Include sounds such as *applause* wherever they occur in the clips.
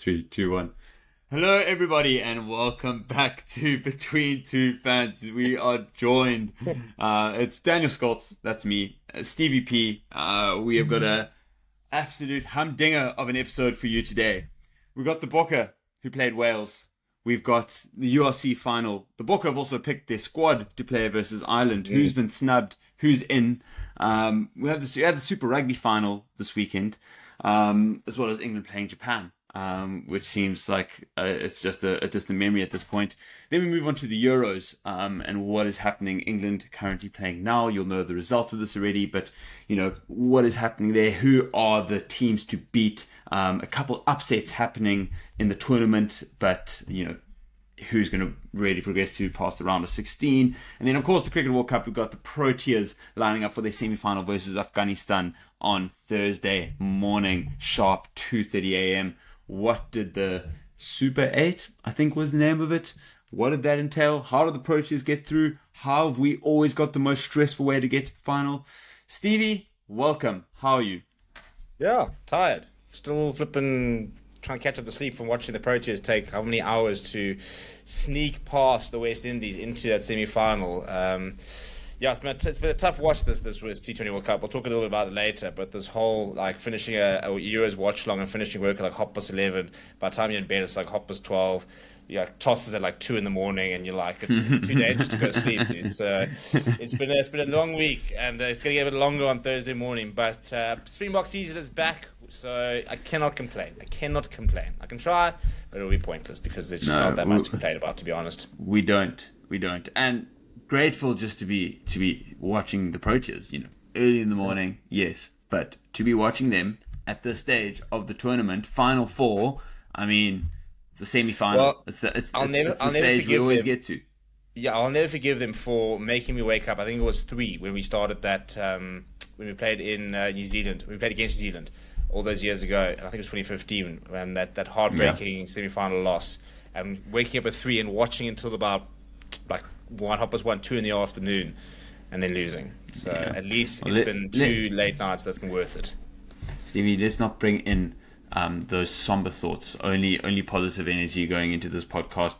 Three, two, one. Hello, everybody, and welcome *laughs* back to Between Two Fans. We are joined. *laughs* Uh, it's Daniel Scholtz. That's me. Uh, Stevie P. Uh, we have got a absolute humdinger of an episode for you today. We've got the Bokke who played Wales. We've got the URC final. The Bokke have also picked their squad to play versus Ireland. Who's been snubbed? Who's in? Um, we have the we had the Super Rugby final this weekend, um, as well as England playing Japan um, which seems like uh, it's just a, a distant memory at this point. Then we move on to the Euros um, and what is happening. England currently playing now. You'll know the result of this already, but you know what is happening there. Who are the teams to beat? Um, a couple upsets happening in the tournament, but you know who's going to really progress to past the round of 16. And then, of course, the Cricket World Cup, we've got the Proteas lining up for their semi-final versus Afghanistan on Thursday morning, sharp 2.30 a.m what did the Super 8, I think was the name of it, what did that entail? How did the Proteas get through? How have we always got the most stressful way to get to the final? Stevie, welcome. How are you? Yeah, tired. Still flipping, trying to catch up to sleep from watching the Proteas take how many hours to sneak past the West Indies into that semi final. Um, yeah, it's been, a, it's been a tough watch this this T20 World Cup. We'll talk a little bit about it later. But this whole like finishing a, a Euros watch long and finishing work at like hop past eleven. By the time you're in bed, it's like hop past twelve. Yeah, tosses at like two in the morning, and you're like, it's, it's too dangerous to go to sleep. *laughs* It's uh, it's been a, it's been a long week, and uh, it's gonna get a bit longer on Thursday morning. But uh, Springbok season is back, so I cannot complain. I cannot complain. I can try, but it'll be pointless because there's just no, not that much to complain about, to be honest. We don't, we don't, and grateful just to be to be watching the Proteas. You know, early in the morning, yes, but to be watching them at this stage of the tournament, final four. I mean, it's a semi-final. Well, it's the it's, I'll it's, never, it's the I'll stage we always them. get to. Yeah, I'll never forgive them for making me wake up. I think it was three when we started that um, when we played in uh, New Zealand. We played against New Zealand all those years ago, and I think it was 2015, and that that heartbreaking yeah. semi-final loss. And waking up at three and watching until about like one hoppers one two in the afternoon, and then losing. So yeah. at least it's well, been two let, late nights that's been worth it. Stevie, let's not bring in um, those somber thoughts. Only only positive energy going into this podcast.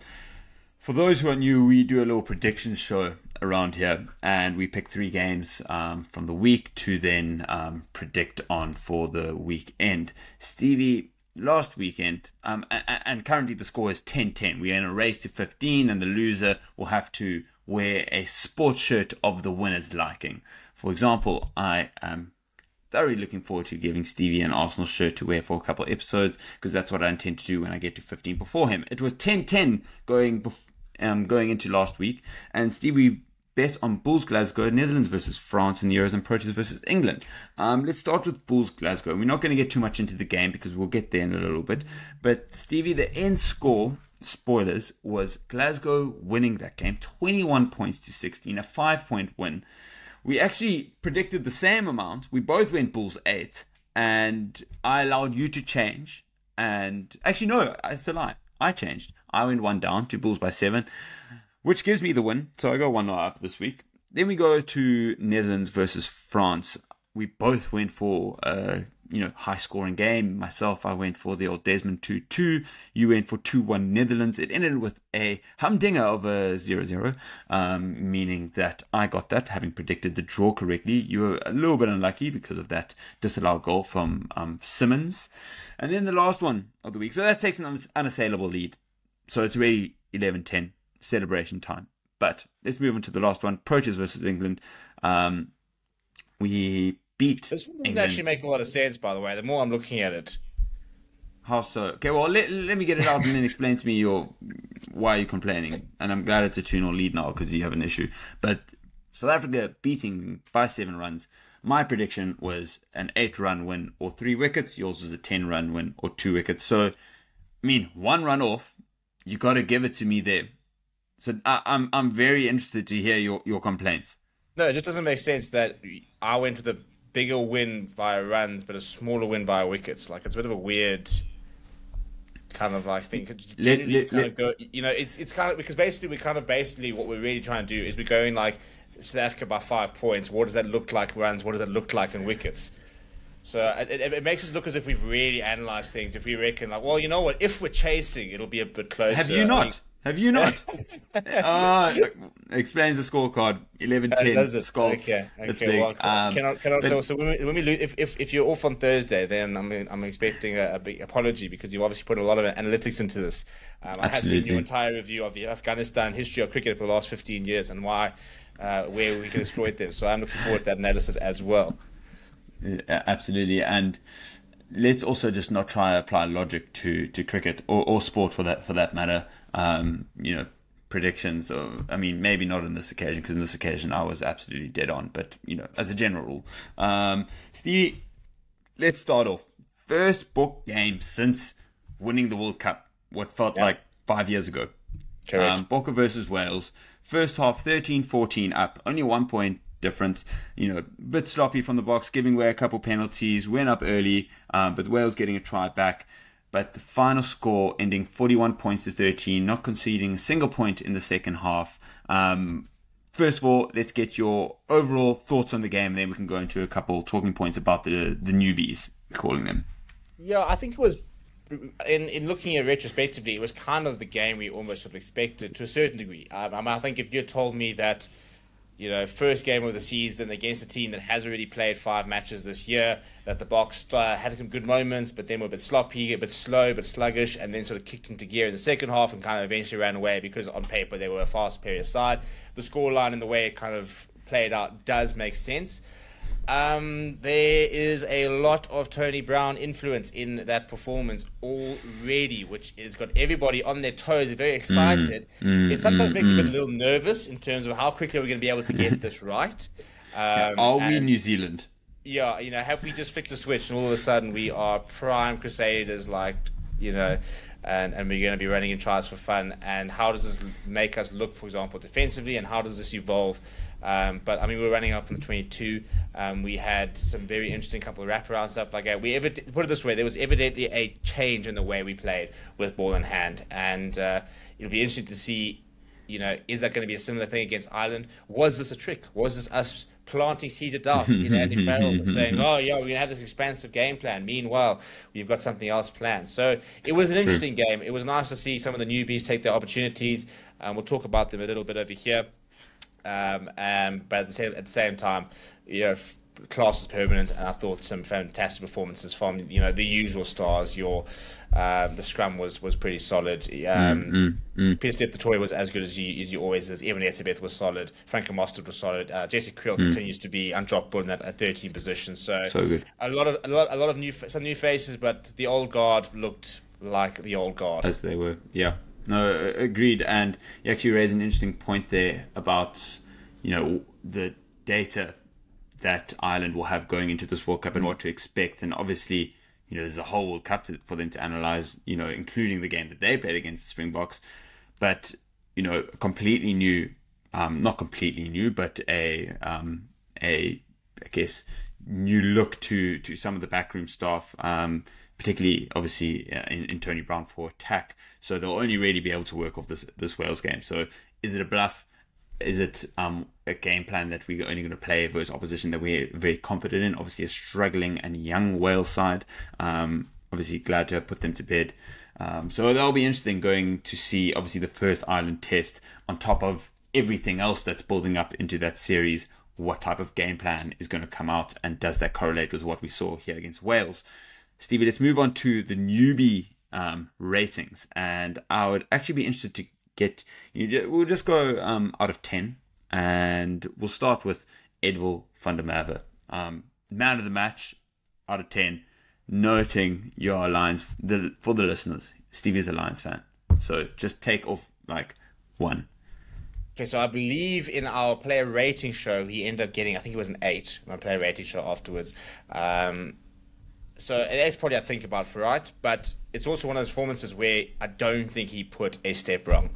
For those who are new, we do a little prediction show around here, and we pick three games um, from the week to then um, predict on for the weekend. Stevie, last weekend, um, and currently the score is 10 10. We're in a race to 15, and the loser will have to wear a sports shirt of the winner's liking. For example, I am thoroughly looking forward to giving Stevie an Arsenal shirt to wear for a couple of episodes because that's what I intend to do when I get to 15 before him. It was 10 10 going, um, going into last week, and Stevie bet on Bulls Glasgow, Netherlands versus France, and the Euros and Proteas versus England. Um, let's start with Bulls Glasgow. We're not going to get too much into the game because we'll get there in a little bit. But Stevie, the end score, spoilers, was Glasgow winning that game 21 points to 16, a five point win. We actually predicted the same amount. We both went Bulls 8, and I allowed you to change. And actually, no, it's a lie. I changed. I went one down to Bulls by seven which gives me the win. So I go 1 0 up this week. Then we go to Netherlands versus France. We both went for a you know high scoring game. Myself, I went for the old Desmond 2 2. You went for 2 1 Netherlands. It ended with a humdinger of a 0 0, um, meaning that I got that, having predicted the draw correctly. You were a little bit unlucky because of that disallowed goal from um, Simons. And then the last one of the week. So that takes an unassailable lead. So it's really 11 10 celebration time. But let's move on to the last one: Proteas versus England. Um, we beat. This doesn't actually make a lot of sense, by the way. The more I'm looking at it. How so? Okay, well let, let me get it out and then explain to me your why you're complaining. And I'm glad it's a 2 0 lead now because you have an issue. But South Africa beating by seven runs. My prediction was an eight run win or three wickets. Yours was a 10 run win or two wickets. So, I mean, one run off you got to give it to me there. So I, I'm I'm very interested to hear your, your complaints. No, it just doesn't make sense that I went with a bigger win via runs, but a smaller win via wickets. Like it's a bit of a weird kind of like thing. Let, let, kind let, of go, you know, it's it's kind of because basically we kind of basically what we're really trying to do is we're going like South Africa by five points. What does that look like runs? What does that look like in wickets? So it, it, it, makes us look as if we've really analysed things. If we reckon, like, well, you know what? If we're chasing, it'll be a bit closer. Have you not? Have you not? *laughs* uh, explains the scorecard. 11 10 uh, Skulls. Okay, okay. big. Well, um, can I, can I, but, so, so when we, when we lose, if, if, if you're off on Thursday, then I'm I'm expecting a, a, big apology because you obviously put a lot of analytics into this. Um, I have seen your entire review of the Afghanistan history of cricket for the last 15 years and why, uh, where we can exploit them. So I'm looking forward to that analysis as well. Yeah, absolutely. And let's also just not try to apply logic to, to cricket or, or sport for that for that matter. Um, you know, predictions or I mean maybe not in this occasion because in this occasion I was absolutely dead on, but you know, as a general rule. Um, Steve, let's start off. First Bok game since winning the World Cup, what felt like five years ago. Correct. Um, Bokke versus Wales. First half 13 14 up, only one point difference. You know, a bit sloppy from the Boks, giving away a couple penalties, went up early, um, but Wales getting a try back. But the final score ending 41 points to 13, not conceding a single point in the second half. Um, first of all, let's get your overall thoughts on the game, and then we can go into a couple talking points about the the newbies, calling them. Yeah, I think it was in in looking at retrospectively, it was kind of the game we almost sort of expected to a certain degree. Um, I think if you told me that you know, first game of the season against a team that has already played five matches this year. That the Boks uh, had some good moments, but then were a bit sloppy, a bit slow, but sluggish, and then sort of kicked into gear in the second half and kind of eventually ran away because on paper they were a far superior side. The scoreline and the way it kind of played out does make sense. Um, there is a lot of Tony Brown influence in that performance already, which has got everybody on their toes, very excited. Mm, mm, it sometimes mm, makes mm. you a little nervous in terms of how quickly we're going to be able to get this right. Um, *laughs* are we New Zealand? Yeah, you know, have we just flicked a switch and all of a sudden we are prime crusaders, like, you know, and, and we're going to be running in tries for fun? And how does this make us look, for example, defensively, and how does this evolve? Um, but I mean, we were running up from the 22. Um, we had some very interesting couple of wraparound stuff like that. We ever put it this way: there was evidently a change in the way we played with ball in hand, and uh, it'll be interesting to see. You know, is that going to be a similar thing against Ireland? Was this a trick? Was this us planting seeds of doubt in Andy Farrell, saying, *laughs* "Oh, yeah, we're going to have this expansive game plan." Meanwhile, we've got something else planned. So it was an interesting game. It was nice to see some of the newbies take their opportunities. Um, we'll talk about them a little bit over here. Um, um, but at the same at the same time, you know, class is permanent, and I thought some fantastic performances from you know the usual stars. Your um, the scrum was was pretty solid. Um, mm, mm, mm. Pieter-Steph du Toit was as good as you as you always is. Eben Etzebeth was solid. Franco Mostert was solid. Uh, Jesse Kriel mm. continues to be undroppable in that at 13 position. So, so good. A lot of a lot a lot of new some new faces, but the old guard looked like the old guard as they were. Yeah. No, agreed. And you actually raise an interesting point there about you know the data that Ireland will have going into this World Cup and what to expect. And obviously, you know, there's a whole World Cup to, for them to analyze. You know, including the game that they played against the Springboks. But you know, completely new, um, not completely new, but a um, a I guess new look to to some of the backroom staff. Um, particularly obviously uh, in, in, Tony Brown for attack. So they'll only really be able to work off this this Wales game. So is it a bluff? Is it um, a game plan that we're only going to play versus opposition that we're very confident in? Obviously, a struggling and young Wales side. Um, obviously, glad to have put them to bed. Um, so that'll be interesting going to see obviously the first Ireland test on top of everything else that's building up into that series. What type of game plan is going to come out, and does that correlate with what we saw here against Wales? Stevie, let's move on to the newbie um, ratings. And I would actually be interested to get, you we'll just go um, out of 10. And we'll start with Edwill van der Merwe. Um, man of the match out of 10, noting your Lions, the, for the listeners, Stevie's a Lions fan. So just take off like one. Okay, so I believe in our player rating show, he ended up getting, I think it was an eight, my player rating show afterwards. Um, so that's probably I think about for right, but it's also one of those performances where I don't think he put a step wrong.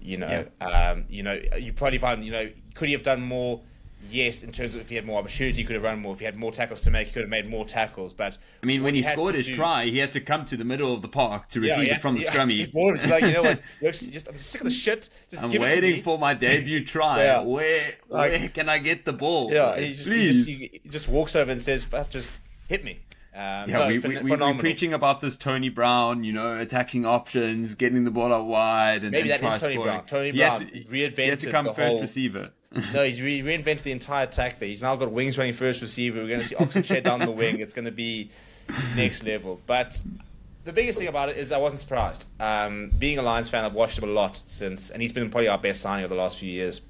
You know, yeah. um, you know, you probably find, you know, could he have done more? Yes, in terms of if he had more opportunity, he could have run more. If he had more tackles to make, he could have made more tackles. But I mean, when he, he scored his do... try, he had to come to the middle of the park to receive yeah, it from to, the scrummy. *laughs* He's bored. He's like, you know what? *laughs* Just, I'm sick of the shit. Just I'm waiting for my debut *laughs* try. yeah. Where, like, where can I get the ball? Yeah, he just, he just, he just walks over and says, "Just hit me. Um, yeah, no, we, we, we, are preaching about this Tony Brown, you know, attacking options, getting the ball out wide, and maybe and that is Tony scoring. Brown. Tony he Brown, to, he's reinvented. He had to come the first whole, receiver. *laughs* no, he's re- reinvented the entire attack. There, he's now got wings running first receiver. We're going to see Ox Nché down the wing. It's going to be next level. But the biggest thing about it is I wasn't surprised. Um, being a Lions fan, I've watched him a lot since, and he's been probably our best signing of the last few years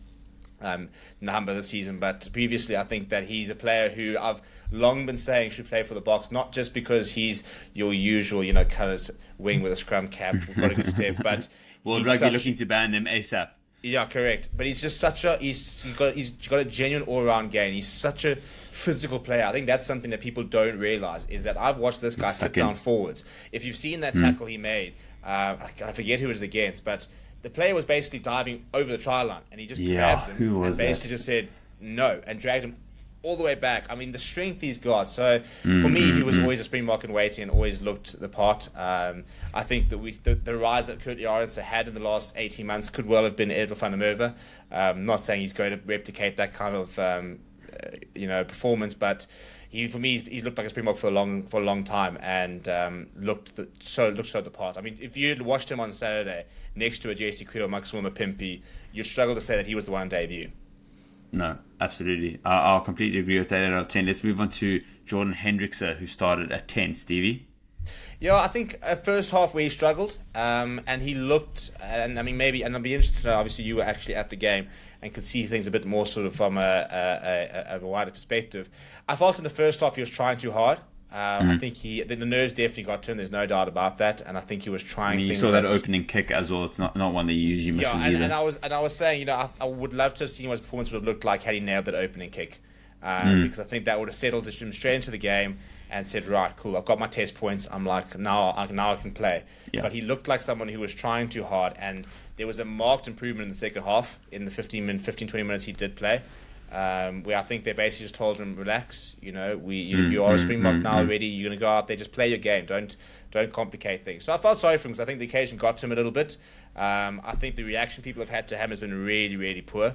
um, number the season. But previously, I think that he's a player who I've long been saying should play for the Boks, not just because he's your usual, you know, coloured wing with a scrum cap, *laughs* got a good step, but well, rugby such, looking to ban them ASAP. Yeah, correct. But he's just such a he's, he's got he's got a genuine all round game. He's such a physical player. I think that's something that people don't realize is that I've watched this guy sit down forwards. If you've seen that mm. tackle he made, uh, I forget who it was against, but the player was basically diving over the try line, and he just yeah, grabs him and basically that? just said no and dragged him all the way back. I mean, the strength he's got. So mm, for me, he was mm, always a Springbok in waiting and always looked the part. Um, I think that we the, the rise that Kurt Arendse had in the last 18 months could well have been Edwill van der Merwe. Um, not saying he's going to replicate that kind of um, uh, you know performance, but he for me he's, he's, looked like a Springbok for a long for a long time and um, looked the, so looked so the part. I mean, if you watched him on Saturday next to a JC Kriel or Makazole Mapimpi, you'd struggle to say that he was the one on debut. No, absolutely. I'll completely agree with that out of 10. Let's move on to Jordan Hendrikse, who started at 10. Stevie? Yeah, I think a first half where he struggled, um, and he looked, and I mean maybe, and I'll be interested to know. Obviously, you were actually at the game and could see things a bit more sort of from a, a, a, a wider perspective. I felt in the first half he was trying too hard. Um, mm. I think he the, the, nerves definitely got to him. There's no doubt about that, and I think he was trying. I mean, you saw that, that, opening kick as well. It's not, not one that you usually misses yeah, and, either. and I was and I was saying, you know, I, I, would love to have seen what his performance would have looked like had he nailed that opening kick, um, mm. because I think that would have settled him straight into the game and said, right, cool, I've got my test points. I'm like, now I now I can play. Yeah. But he looked like someone who was trying too hard, and there was a marked improvement in the second half. In the 15 min, 15 20 minutes he did play um, where I think they basically just told him, relax. You know, we you, mm, you are mm, a Springbok mm, now mm. already. You're going to go out there, just play your game. Don't don't complicate things. So I felt sorry for him because I think the occasion got to him a little bit. Um, I think the reaction people have had to him has been really really poor.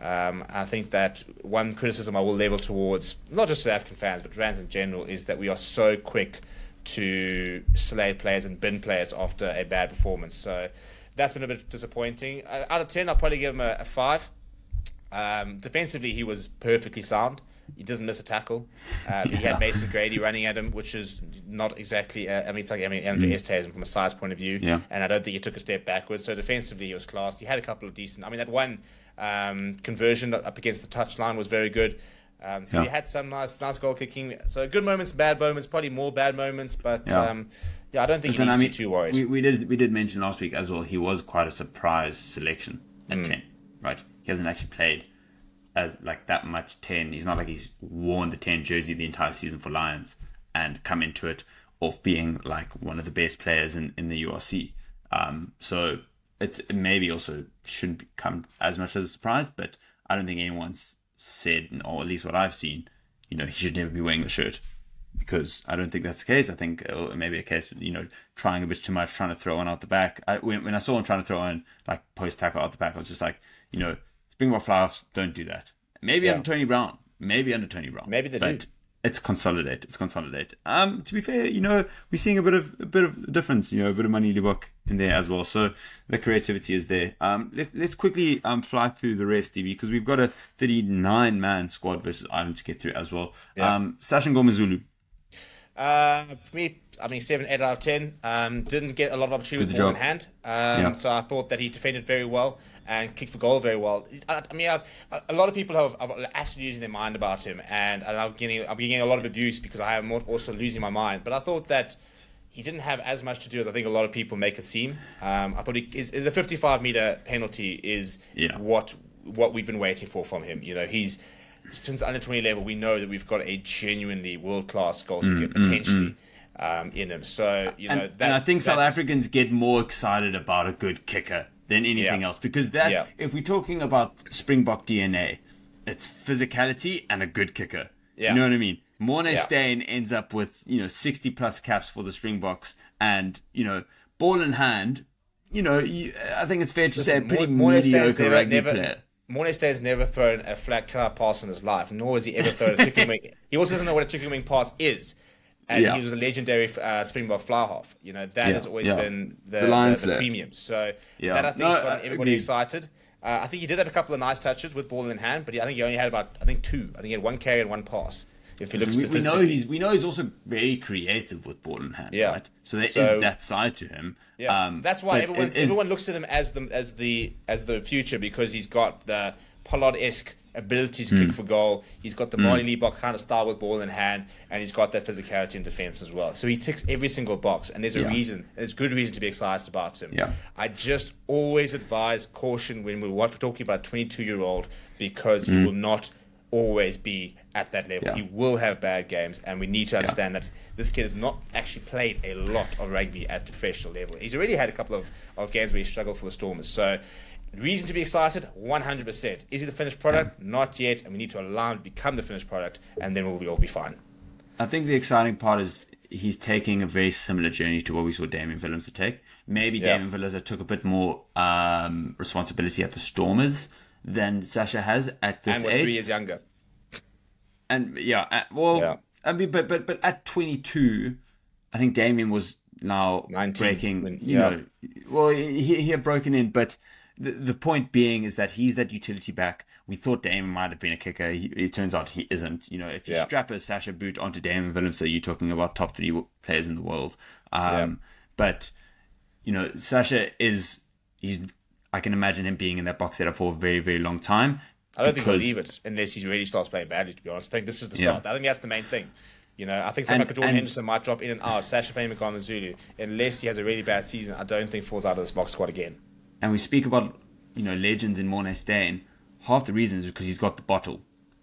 Um, I think that one criticism I will level towards not just South African fans but fans in general is that we are so quick to slay players and bin players after a bad performance. So that's been a bit disappointing. Uh, out of ten, I'll probably give him a, a five. Um, defensively, he was perfectly sound. He doesn't miss a tackle. Um, yeah. He had Mason Grady running at him, which is not exactly. Uh, I mean, it's like I mean, Andre mm. Esterhuizen from a size point of view, yeah. and I don't think he took a step backwards. So defensively, he was classed. He had a couple of decent. I mean, that one um, conversion up against the touchline was very good. Um, so yeah. he had some nice, nice goal kicking. So good moments, bad moments, probably more bad moments. But yeah, um, yeah I don't think Listen, he's I mean, too worried. We, we, did we did mention last week as well. He was quite a surprise selection at mm. ten, right? He hasn't actually played as like that much ten. He's not like he's worn the ten jersey the entire season for Lions and come into it off being like one of the best players in, in the URC. Um, so it maybe also shouldn't come as much as a surprise, but I don't think anyone's said, or at least what I've seen, you know, he should never be wearing the shirt because I don't think that's the case. I think it may be a case, you know, trying a bit too much, trying to throw one out the back. I, when, when I saw him trying to throw in like post tackle out the back, I was just like, you know, Springbok Flyers don't do that. Maybe yeah. under Tony Brown. Maybe under Tony Brown. Maybe they but do. It's consolidate. It's consolidate. Um, to be fair, you know, we're seeing a bit of a bit of difference. You know, a bit of money in the book in there as well. So the creativity is there. Um, let's let's quickly um fly through the rest, Stevie, because we've got a 39 man squad versus Ireland to get through as well. Yeah. Um, Sacha Ngoma Uh, for me, I mean, seven, eight out of ten. Um, didn't get a lot of opportunity with ball in hand. Um, yeah. so I thought that he defended very well and kicked for goal very well. I, I mean, I, a lot of people have, have absolutely losing their mind about him, and, and I'm getting I'm getting a lot of abuse because I am also losing my mind. But I thought that he didn't have as much to do as I think a lot of people make it seem. Um, I thought he, is, the 55 meter penalty is yeah. what what we've been waiting for from him. You know, he's since under 20 level, we know that we've got a genuinely world class goalkeeper mm, mm, potentially. Mm, um, in him. So you know, and, that, and I think South Africans get more excited about a good kicker than anything yeah. else because that yeah. if we're talking about Springbok DNA, it's physicality and a good kicker. Yeah. You know what I mean? Morné yeah. Ends up with you know sixty plus caps for the Springboks, and you know ball in hand. You know, you, I think it's fair to Listen, say a pretty Morné mediocre never, rugby never, player. Steyn's never thrown a flat cut pass in his life, nor has he ever thrown a chicken *laughs* wing. He also doesn't know what a chicken wing pass is. and Yeah. he was a legendary uh, Springbok fly half. You know that Yeah, has always been the, The the, the, premium. So Yeah. that I think No, has got everybody agree. excited. Uh, I think he did have a couple of nice touches with ball in hand, but he, I think he only had about I think two. I think he had one carry and one pass. If you look we, we know he's we know he's also very creative with ball in hand, Yeah. right? So there is So- that side to him. Yeah, Um, that's why everyone is- everyone looks at him as the as the as the future because he's got the Pollard esque ability to Hmm. kick for goal. He's got the Manie Libbok kind of style with ball in hand, and he's got that physicality in defense as well. So he ticks every single box, and there's a Yeah. reason. There's good reason to be excited about him. Yeah. I just always advise caution when we're talking about 22 year old because Hmm. he will not always be at that level. Yeah. He will have bad games, and we need to understand that this kid has not actually played a lot of rugby at the professional level. He's already had a couple of, of games where he struggled for the Stormers. So, reason to be excited 100%. Is he the finished product? Not yet, and we need to allow him to become the finished product, and then we'll be, all be fine. I think the exciting part is he's taking a very similar journey to what we saw Damian Willemse to take. Maybe Yeah. Damian Willemse took a bit more um, responsibility at the Stormers than Sacha has at this and was age. three years younger. And yeah, uh, well, Yeah. I mean, but but but at 22, I think Damian was now 19 breaking. when- you yeah. know, well, he he had broken in, but the the point being is that he's that utility back. We thought Damian might have been a kicker. He, it turns out he isn't. You know, if you Yeah. strap a Sacha boot onto Damian Willemse, so you're talking about top three players in the world. Um, Yeah. But you know, Sacha is he's. I can imagine him being in that Boks setup for a very very long time. I don't think he'll leave it unless he really starts playing badly, to be honest. I think this is the Yeah. start. I think that's the main thing. You know, I think someone like Jordan Hendrikse might drop in and out. Sacha Feinberg-Mngomezulu, unless he has a really bad season, I don't think falls out of this Boks squad again. and we speak about you know legends in Morné Steyn, half the reason is because he's got the bottle,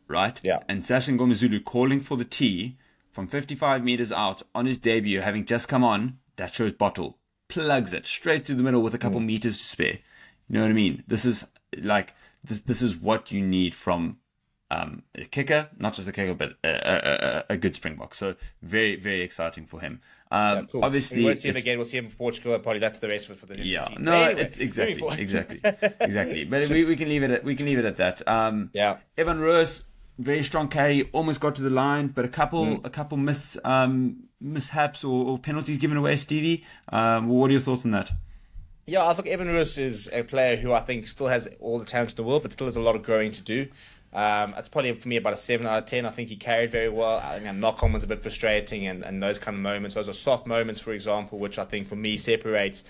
right? Yeah. And Sacha Mngomezulu calling for the tee from 55 meters out on his debut, having just come on, that shows bottle plugs it straight through the middle with a couple mm. meters to spare. You know what I mean? This is like this. This is what you need from um, a kicker, not just a kicker, but a, a, a, a good Springbok. So very, very exciting for him. Um, Cool. Obviously, we won't see him it's- again. We'll see him for Portugal, and probably that's the rest of it for the end yeah, season. no, anyway, it's exactly, exactly, *laughs* exactly. But we, we can leave it at we can leave it at that. Um, Yeah. Evan Roos, very strong carry, almost got to the line, but a couple Mm. a couple miss um, mishaps or, or penalties given away. Stevie, um, what are your thoughts on that? Yeah, I think Evan Roos is a player who I think still has all the talent in the world, but still has a lot of growing to do. Um, it's probably for me about a seven out of ten. I think he carried very well. I think a knock on was a bit frustrating, and, and those kind of moments, those are soft moments, for example, which I think for me separates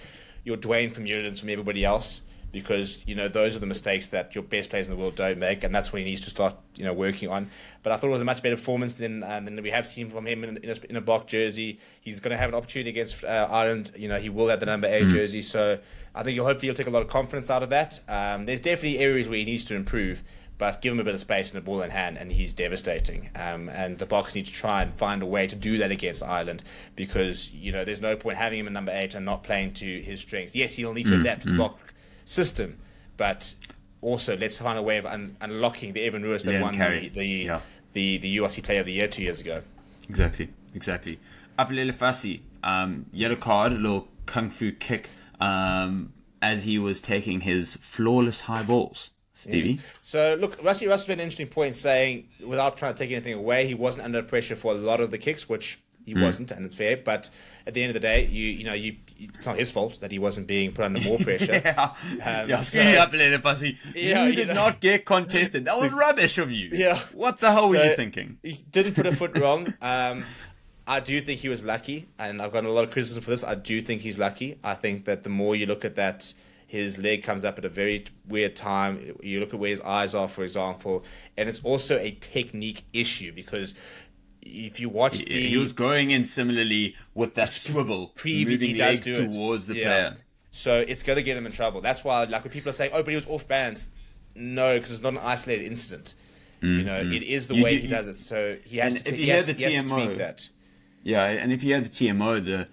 your Duane Vermeulens from everybody else. Because you know those are the mistakes that your best players in the world don't make, and that's what he needs to start you know working on. But I thought it was a much better performance than um, than we have seen from him in, in, a, in a block jersey. He's going to have an opportunity against uh, Ireland. You know he will have the number eight jersey, so I think you'll hopefully he'll take a lot of confidence out of that. Um, there's definitely areas where he needs to improve, but give him a bit of space and a ball in hand, and he's devastating. Um, and the Boks need to try and find a way to do that against Ireland because you know there's no point having him in number eight and not playing to his strengths. Yes, he'll need to adapt to the Boks system, but also let's find a way of un- unlocking the Evan Roos that won carry. the the, Yeah. the the URC Player of the Year two years ago. Exactly, exactly. Aphelele Fassi, um, yellow card, a little kung fu kick um, as he was taking his flawless high balls. Stevie, So look, Rusty Russ made an interesting point saying, without trying to take anything away, he wasn't under pressure for a lot of the kicks, which he Hmm. wasn't, and it's fair. But at the end of the day, you you know, you it's not his fault that he wasn't being put under more *laughs* pressure. yeah, Um, yeah. so- you, Aphelele Fassi. Yeah, you you did know. not get contested. That was rubbish of you. Yeah. What the hell were you thinking? He didn't put a foot wrong. Um, I do think he was lucky, and I've gotten a lot of criticism for this. I do think he's lucky. I think that the more you look at that, his leg comes up at a very weird time. You look at where his eyes are, for example, and it's also a technique issue because if you watch the He was going in similarly with that swivel, moving he does legs do towards the Yeah. player. So it's going to get him in trouble. That's why, like, when people are saying, "Oh, but he was off balance," no, because it's not an isolated incident. You know, mm-hmm. it is the You way do- he does it. So he has to. if He you has, the he has to TMO, tweak that. Yeah, and if you have the TMO, the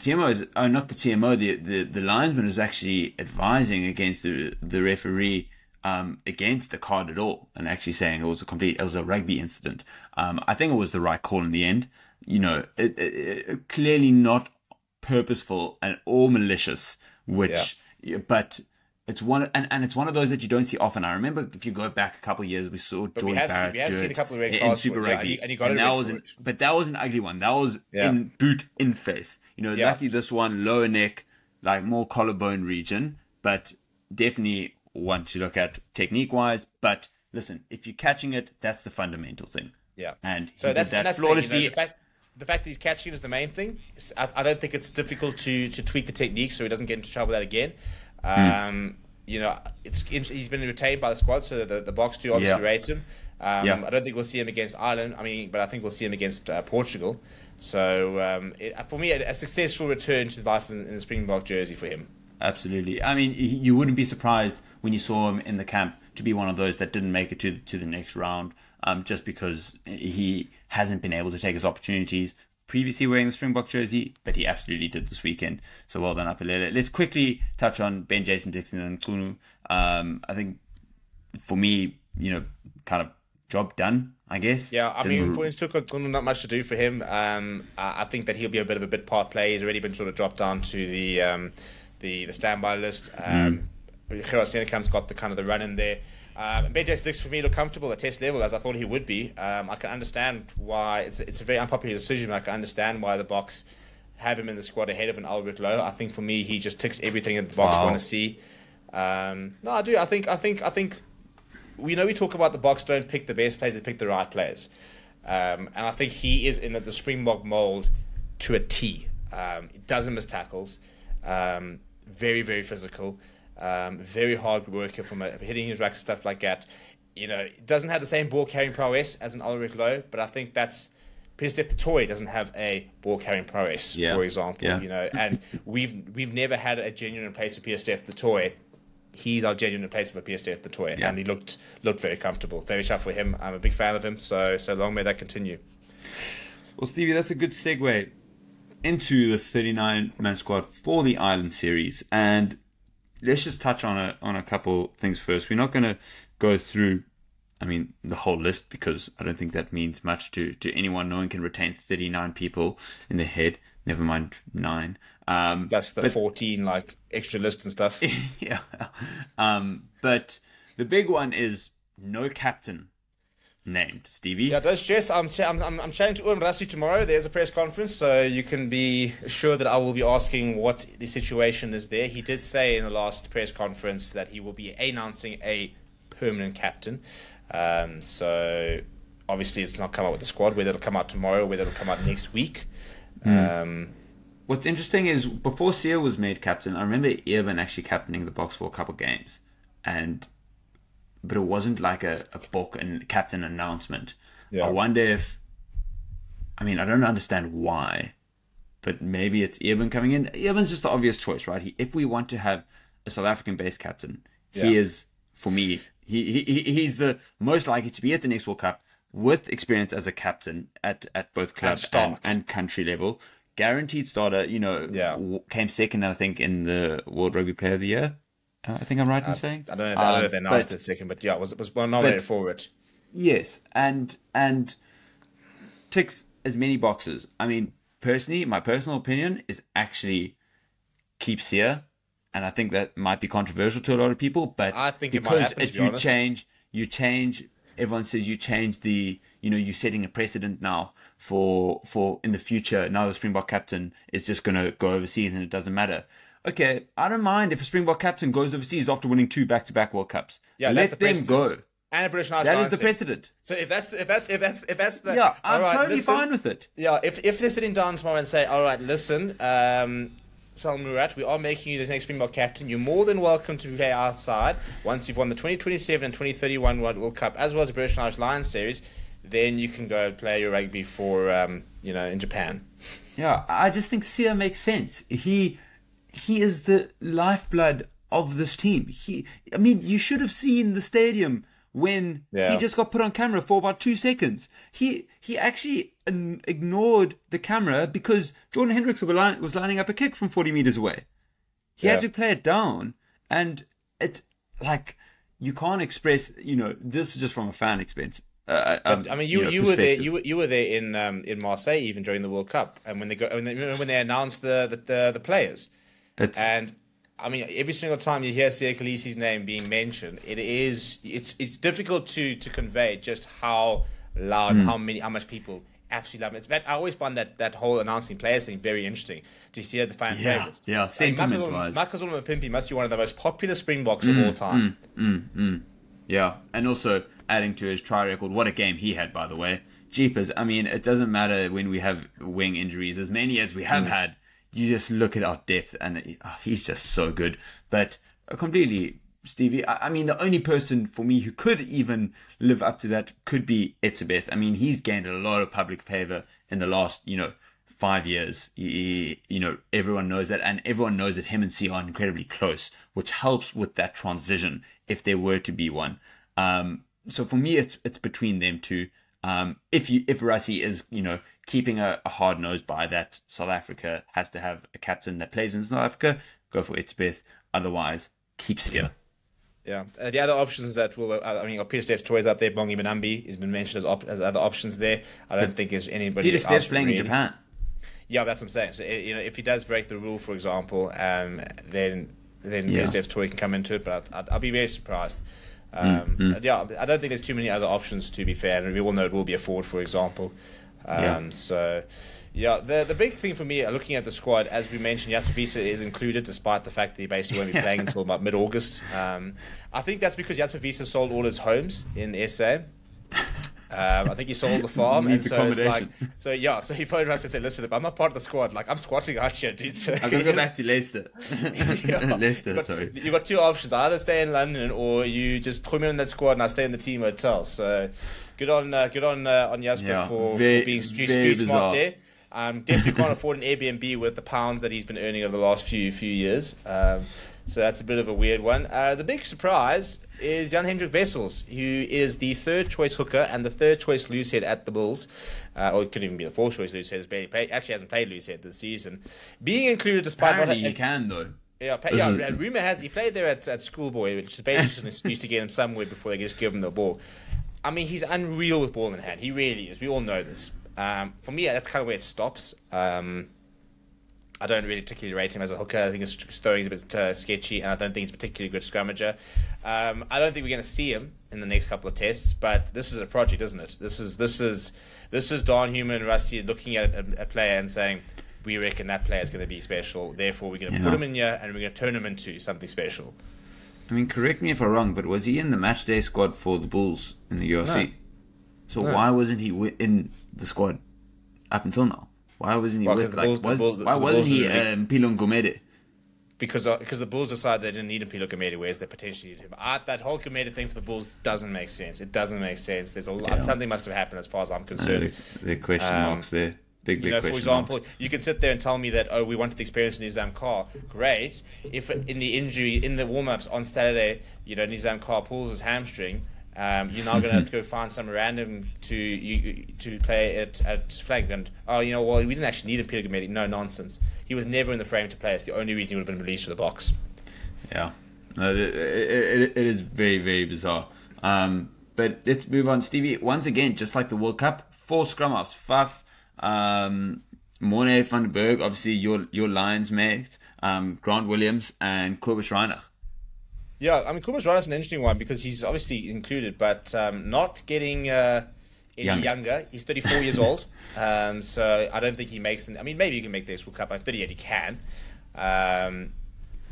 TMO is oh not the TMO, the the, the linesman is actually advising against the the referee um, against the card at all, and actually saying it was a complete it was a rugby incident. Um, I think it was the right call in the end. You know, it, it, it, clearly not purposeful and or malicious, which but It's one and, and it's one of those that you don't see often. I remember if you go back a couple of years, we saw But we have, Barrett we have seen it a couple of red in Super yeah, Rugby, and and he got a that was an, but that was an ugly one. That was Yeah. in boot in face. You know, Yeah. lucky this one lower neck, like more collarbone region, but definitely one to look at technique wise. But listen, if you're catching it, that's the fundamental thing. Yeah. And So that's, and that that's the you know, flawlessly. the, fact, the fact that he's catching is the main thing. I, I don't think it's difficult to, to tweak the technique so he doesn't get into trouble with that again. Um, You know, it's he's been retained by the squad, so the, the Boks do obviously Yeah. rate him. Um, Yeah. I don't think we'll see him against Ireland. I mean, but I think we'll see him against uh, Portugal. So um, it, for me, a, a successful return to life in, in the Springbok jersey for him. Absolutely. I mean, you wouldn't be surprised when you saw him in the camp to be one of those that didn't make it to to the next round, um, just because he hasn't been able to take his opportunities previously wearing the Springbok jersey, but he absolutely did this weekend. So well done, Aphelele. Let's quickly touch on Ben Jason Dixon and Kunu. Um, I think for me, you know, kind of job done, I guess. Yeah, I Didn't mean, for instance, took not much to do for him. Um, I, think that he'll be a bit of a bit part player. He's already been sort of dropped down to the um, the the standby list. Um, Gerard Senecamp's got the kind of the run in there. Um, and BJ Dixon for me look comfortable at test level as I thought he would be. Um, I can understand why it's it's a very unpopular decision. But I can understand why the Boks have him in the squad ahead of an Albert Lowe. I think for me, he just ticks everything that the Boks Wow. want to see. Um, no, I do. I think I think I think we know we talk about the Boks don't pick the best players, they pick the right players. Um, and I think he is in the, the Springbok mold to a T. Um, he doesn't miss tackles. Um, very, very physical. Um, very hard worker from a, hitting his rack stuff like that. You know, doesn't have the same ball carrying prowess as an Elrigh Louw, but I think that's Pieter Toy doesn't have a ball carrying prowess, Yeah. for example. Yeah. You know, and *laughs* we've we've never had a genuine replacement for Pieter du Toit he's our genuine replacement for PSF the toy, Yeah. and he looked looked very comfortable. Very tough for him. I'm a big fan of him. So so long may that continue. Well, Stevie, that's a good segue into this 39 man squad for the Island series. And let's just touch on a, on a couple things first. We're not going to go through, I mean, the whole list because I don't think that means much to, to anyone. No one can retain 39 people in their head, never mind nine. Um, Plus the but- 14 like extra list and stuff. *laughs* yeah. Um, but the big one is no captain named, Stevie. Yeah, those Jess, I'm, ch- I'm, I'm, chatting to Rassie tomorrow. There's a press conference, so you can be sure that I will be asking what the situation is there. He did say in the last press conference that he will be announcing a permanent captain. Um, so obviously, it's not come out with the squad, whether it'll come out tomorrow, whether it'll come out next week. Um, What's interesting is before Siya was made captain, I remember Irvin actually captaining the Boks for a couple games, and but it wasn't like a, a book and captain announcement. Yeah. I wonder if, I mean, I don't understand why, but maybe it's Irvin coming in. Irvin's just the obvious choice, right? He, if we want to have a South African based captain, he is for me. He, he he- he's the most likely to be at the next World Cup with experience as a captain at, at both club and, and country level. Guaranteed starter, you know, Yeah. w- came second, I think, in the World Rugby Player of the Year. Uh, I think I'm right in saying. I don't know. I don't know if they announced but- it second, but yeah, it was was well nominated but- for it. Yes, and and ticks as many boxes. I mean, personally, my personal opinion is actually keeps here, and I think that might be controversial to a lot of people. But I think it might because happen, if be you honest. change, you change. Everyone says you change the. You know, you're setting a precedent now for for in the future. Now the Springbok captain is just going to go overseas, and it doesn't matter. Okay, I don't mind if a Springbok captain goes overseas after winning two back-to-back World Cups. Yeah, let the them precedent. go. And a British Irish That is the precedent. So if that's the, if that's if that's if that's the Yeah, I'm right, totally listen- fine with it. Yeah, if if they're sitting down tomorrow and say, all right, listen, um, Salmaan Moerat, we are making you the next Springbok captain. You're more than welcome to play outside once you've won the 2027 and 2031 World World Cup as well as the British and Irish Lions series. Then you can go play your rugby for um, you know in Japan. Yeah, I just think Siya makes sense. He he is the lifeblood of this team. He, I mean, you should have seen the stadium when Yeah. he just got put on camera for about two seconds. He he actually ignored the camera because Jordan Hendrikse was lining up a kick from forty meters away. He had to play it down, and it's like you can't express. You know, this is just from a fan expense. Uh, um, I mean, you know, you, were there you were, you were there in um, in Marseille even during the World Cup and when they go when they, when they announced the the, the, the players It's and I mean, every single time you hear Siya Kolisi's name being mentioned, it is it's it's difficult to to convey just how loud, mm. how many, how much people absolutely love it. It's bad. I always find that that whole announcing players thing very interesting to hear the fan yeah, favorites. Yeah, sentiment wise. Makazole Mapimpi must be one of the most popular Springboks mm, of all time. Mm, mm, yeah, and also adding to his try record, what a game he had, by the way. Jeepers, I mean, it doesn't matter when we have wing injuries, as many as we have mm. had. You just look at our depth, and oh, he's just so good. But completely Stevie. I, I, mean, the only person for me who could even live up to that could be Etzebeth. I mean, he's gained a lot of public favor in the last, you know, five years. He, you know, everyone knows that, and everyone knows that him and C are incredibly close, which helps with that transition if there were to be one. Um, so for me, it's it's between them two. Um, if you if Rassie is you know keeping a, a hard nose by that South Africa has to have a captain that plays in South Africa, go for Etzebeth. Otherwise, keep Siya. Yeah, uh, the other options that will, uh, I mean, Pieter-Steph du Toit's up there. Bongi Mbonambi has been mentioned as, op- as other options there. I don't but think there's anybody. Pieter-Steph's playing really. in Japan. Yeah, that's what I'm saying. So you know, if he does break the rule, for example, um, then then yeah. Pieter-Steph du Toit can come into it. But I'd, I'd be very surprised. Um, mm-hmm. Yeah, I don't think there's too many other options to be fair, and we all know it will be a forward, for example. Um, yeah. So yeah, the the big thing for me, uh, looking at the squad, as we mentioned, Jasper Wiese is included, despite the fact that he basically won't be playing *laughs* until about mid August. Um, I think that's because Jasper Wiese sold all his homes in SA. Um, I think he sold the farm, and so it's like, so yeah. So he phoned us and said, "Listen, I'm not part of the squad, like I'm squatting out here, dude." So I'm gonna go back to Leicester. *laughs* yeah. *laughs* Leicester, but sorry. You've got two options: either stay in London or you just put me in that squad and I stay in the team hotel. So good on, uh, good on, uh, on Jasper yeah, for, very, for, being street, street smart there. Um, definitely can't afford an Airbnb with the pounds that he's been earning over the last few few years. Um, so that's a bit of a weird one. Uh, the big surprise is Jan Hendrik Wessels, who is the third choice hooker and the third choice loose head at the Bulls. Uh, or it could even be the fourth choice loose head. Barely played, actually hasn't played loose head this season. Being included despite Apparently not. you can though. Yeah, yeah. And rumor has he played there at, at schoolboy, which is basically just an excuse to get him somewhere before they just give him the ball. I mean, he's unreal with ball in hand. He really is. We all know this. Um, for me, that's kind of where it stops. Um, I don't really particularly rate him as a hooker. I think his throwing is a bit uh, sketchy, and I don't think he's a particularly good scrummager. Um, I don't think we're going to see him in the next couple of tests, but this is a project, isn't it? This is this is this is Daan Human and Rassie looking at a, a, player and saying, "We reckon that player is going to be special. Therefore, we're going to yeah. put him in here, and we're going to turn him into something special." I mean, correct me if I'm wrong, but was he in the matchday squad for the Bulls in the URC? No. So no. why wasn't he in the squad up until now? Why wasn't he well, with? Like, Bulls, was, Bulls, why wasn't he um, Mpilo Ngumede? Because uh, because the Bulls decided they didn't need Mpilo Ngumede, whereas they potentially needed him. Uh, that whole Ngumede thing for the Bulls doesn't make sense. It doesn't make sense. There's a lot, yeah. something must have happened as far as I'm concerned. Uh, the question um, marks there. Big, big you know, for example, marks. you can sit there and tell me that oh, we wanted the experience in Nizaam Carr. Great. If in the injury in the warm ups on Saturday, you know Nizaam Carr pulls his hamstring, um, you're not going to have to go *laughs* find some random to you to play it at flank. And oh, you know, well, we didn't actually need a Peter Ngumede. No nonsense. He was never in the frame to play. It's the only reason he would have been released to the Boks. Yeah, no, it, it, it is very very bizarre. Um, but let's move on, Stevie. Once again, just like the World Cup, four scrum offs. Faf, um, Morne van den Berg, obviously your your Lions mate, um, Grant Williams, and Cobus Reinach. Yeah, I mean, Cobus Reinach is an interesting one because he's obviously included, but um, not getting uh, any younger. younger. He's 34 years old, *laughs* um, so I don't think he makes. I mean, maybe he can make the World Cup. I'm 38, he can. Um,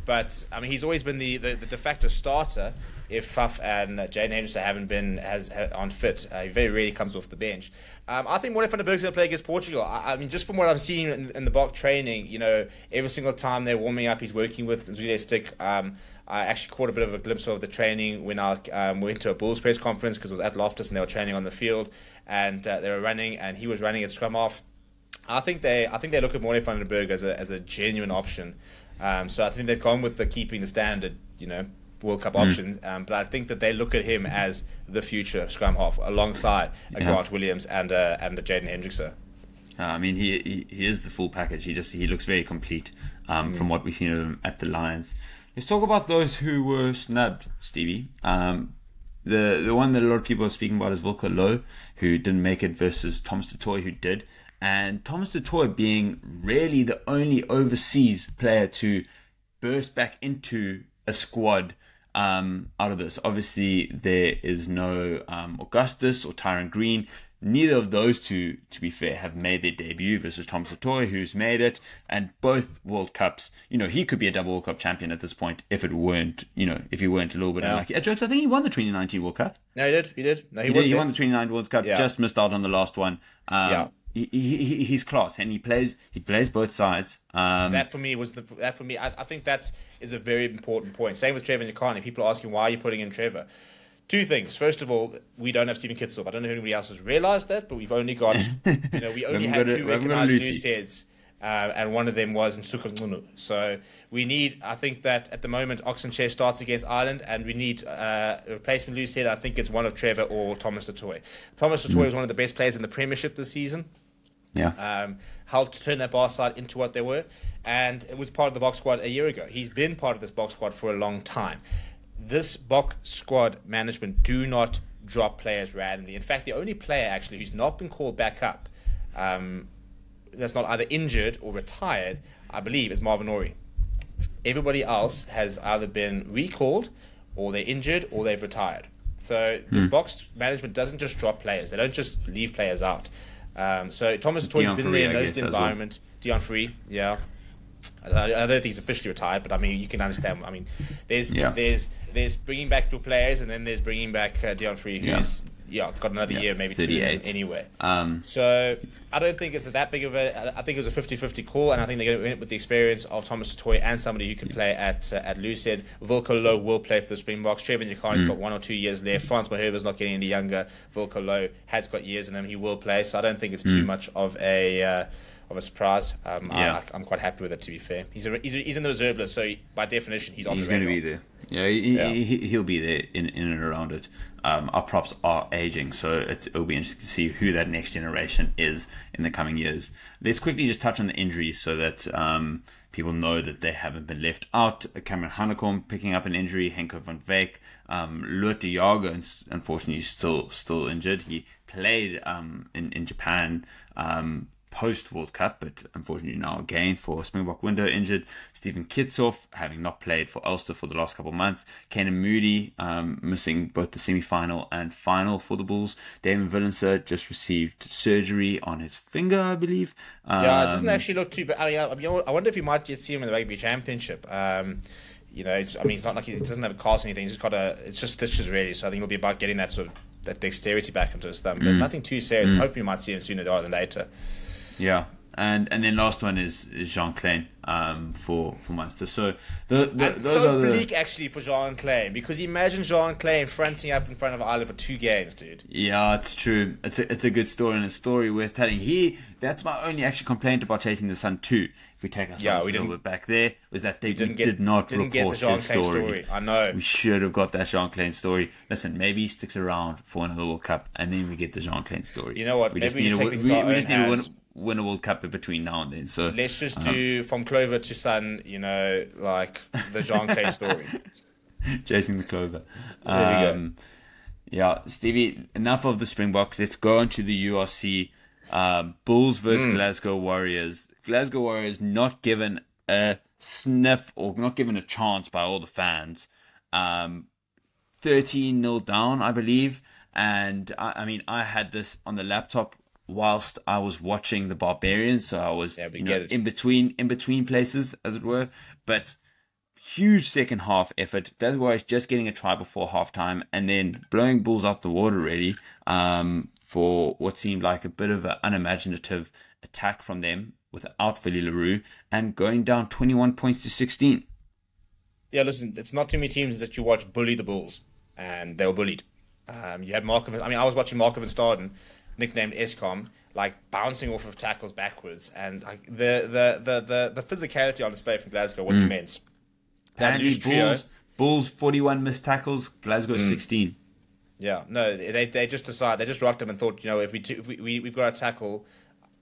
but I mean, he's always been the, the, the de facto starter if Faf and uh, Jaden Hendrikse haven't been has, has on fit. Uh, he very rarely comes off the bench. Um, I think Morne van den Berg's going to play against Portugal. I, I, mean, just from what I've seen in, in the Bok training, you know, every single time they're warming up, he's working with Zwide Stick. Um, I actually caught a bit of a glimpse of the training when I um, went to a Bulls press conference because it was at Loftus and they were training on the field and uh, they were running and he was running at scrum half. I think they I think they look at Morne van den Berg as a as a genuine option. Um, so I think they've gone with the keeping the standard, you know, World Cup mm. options. Um, but I think that they look at him as the future scrum half alongside yeah. Grant Williams and uh, and Jaden Hendrikse. Uh, I mean, he, he, he is the full package. He just he looks very complete um, mm. from what we've seen of him at the Lions. Let's talk about those who were snubbed, Stevie. Um, the the one that a lot of people are speaking about is Wilco Louw, who didn't make it, versus Thomas du Toit, who did. And Thomas du Toit being really the only overseas player to burst back into a squad um, out of this. Obviously, there is no um, Augustus or Tyrone Green. Neither of those two, to be fair, have made their debut versus Thomas du who's made it, and both World Cups. You know, he could be a double World Cup champion at this point if it weren't, you know, if he weren't a little bit Yeah. unlucky. Uh, I think he won the 2019 World Cup. No, he did. He did. No, he, He, was did, he won the 2019 World Cup, Yeah. just missed out on the last one. Um, Yeah. he, he, he, he's class, and he plays he plays both sides. Um, That for me was the that for me. I, I think that is a very important point. Same with Trevor Nyakane. People are asking why are you putting in Trevor. Two things. First of all, we don't have Steven Kitshoff. I don't know if anybody else has realised that, but we've only got *laughs* you know we only had two we haven't got a recognised loose heads. Uh, and one of them was Ntuthuko Mchunu. So we need, I think that at the moment, Ox Nché starts against Ireland, and we need uh, a replacement loose head. I think it's one of Trevor or Thomas du Toit. Thomas du Toit Mm. was one of the best players in the Premiership this season yeah, um, helped turn that Bath side into what they were, and it was part of the Bok squad a year ago. He's been part of this Bok squad for a long time. This Bok squad management do not drop players randomly. In fact, the only player actually who's not been called back up, um, that's not either injured or retired, I believe, is Marvin Orie. Everybody else has either been recalled, or they're injured, or they've retired. So this Hmm. Bok management doesn't just drop players; they don't just leave players out. Um, so Thomas Toy's been there, knows the as well. environment. Deon Fourie, yeah. I, I don't think he's officially retired, but I mean, you can understand. I mean, there's Yeah. there's there's bringing back two players, and then there's bringing back uh, Deon Fourie, who's yeah, got another Yeah, year, maybe two 38. anyway. um, So I don't think it's that big of a. I think it was a 50-50 call, and I think they're going to win it with the experience of Thomas Toy and somebody who can play at uh, at loosehead. Wilco Louw will play for the Springboks. Trevor Nyakane's Mm. got one or two years left. Frans Malherbe's not getting any younger. Wilco Louw has got years in him. He will play, so I don't think it's too much of a. Uh, of a surprise, um. Yeah. I, I'm quite happy with it. To be fair, he's a, he's, a, he's in the reserve list, so he, by definition, he's on he's the going to be there. Yeah, he, Yeah. He, he'll be there in, in and around it. Um, our props are aging, so it's, it'll be interesting to see who that next generation is in the coming years. Let's quickly just touch on the injuries so that um, people know that they haven't been left out. Cameron Hanekom picking up an injury, Henco van Wyk, um, Jager, unfortunately, still still injured. He played um, in, in Japan. Um, post World Cup, but unfortunately now again for Springbok window injured. Steven Kitshoff having not played for Ulster for the last couple of months. Canan Moodie um, missing both the semi final and final for the Bulls. Damian Willemse just received surgery on his finger, I believe. Um, Yeah, it doesn't actually look too bad. I, mean, I, you wonder if you might get see him in the rugby championship. Um, you know, it's, I mean, it's not like he doesn't have a cast or anything. He's just got a. It's just stitches really. So I think it'll be about getting that sort of that dexterity back into his thumb. But Mm. nothing too serious. I hope we might see him sooner rather than later. Yeah. And and then last one is, is Jean Kleyn um, for for Munster. So the, the, those so are the bleak actually for Jean Kleyn because imagine Jean Kleyn fronting up in front of Ireland for two games, dude. Yeah, it's true. It's a, it's a good story and a story worth telling. He that's my only actual complaint about chasing the sun too. If we take ourselves Yeah, a little bit back there, was that they Didn't did get not didn't get the report Jean his story. story. I know. We should have got that Jean Kleyn story. Listen, maybe he sticks around for another World Cup, and then we get the Jean Kleyn story. You know what? We Maybe just we need just to take win- things we, we just need to win, a World Cup in between now and then. So Let's just Uh-huh. do from Clover to Sun, you know, like the Jean Kleyn *laughs* story. chasing the clover. There we go. Um, Yeah, Stevie. Enough of the Springboks. Let's go on to the URC. Um, Bulls versus Glasgow Warriors. Glasgow Warriors not given a sniff or not given a chance by all the fans. Um, 13 nil down, I believe. And I, I mean, I had this on the laptop whilst I was watching the Barbarians, so I was Yeah, you know, in between in between places, as it were. But huge second half effort. That's why it's just getting a try before halftime and then blowing Bulls out the water really um, for what seemed like a bit of an unimaginative attack from them without Willie le Roux and going down 21 points to 16. Yeah, listen, it's not too many teams that you watch bully the Bulls, and they were bullied. Um, you had Marco. I mean, I was watching Marco van Staden, nicknamed Eskom, like bouncing off of tackles backwards, and like the the the the, the physicality on display from Glasgow was mm. immense. That Apparently trio, Bulls, Bulls 41 missed tackles, Glasgow mm. 16. yeah, no, they they just decided they just rocked them and thought, you know, if we do, if we, we we've got to tackle.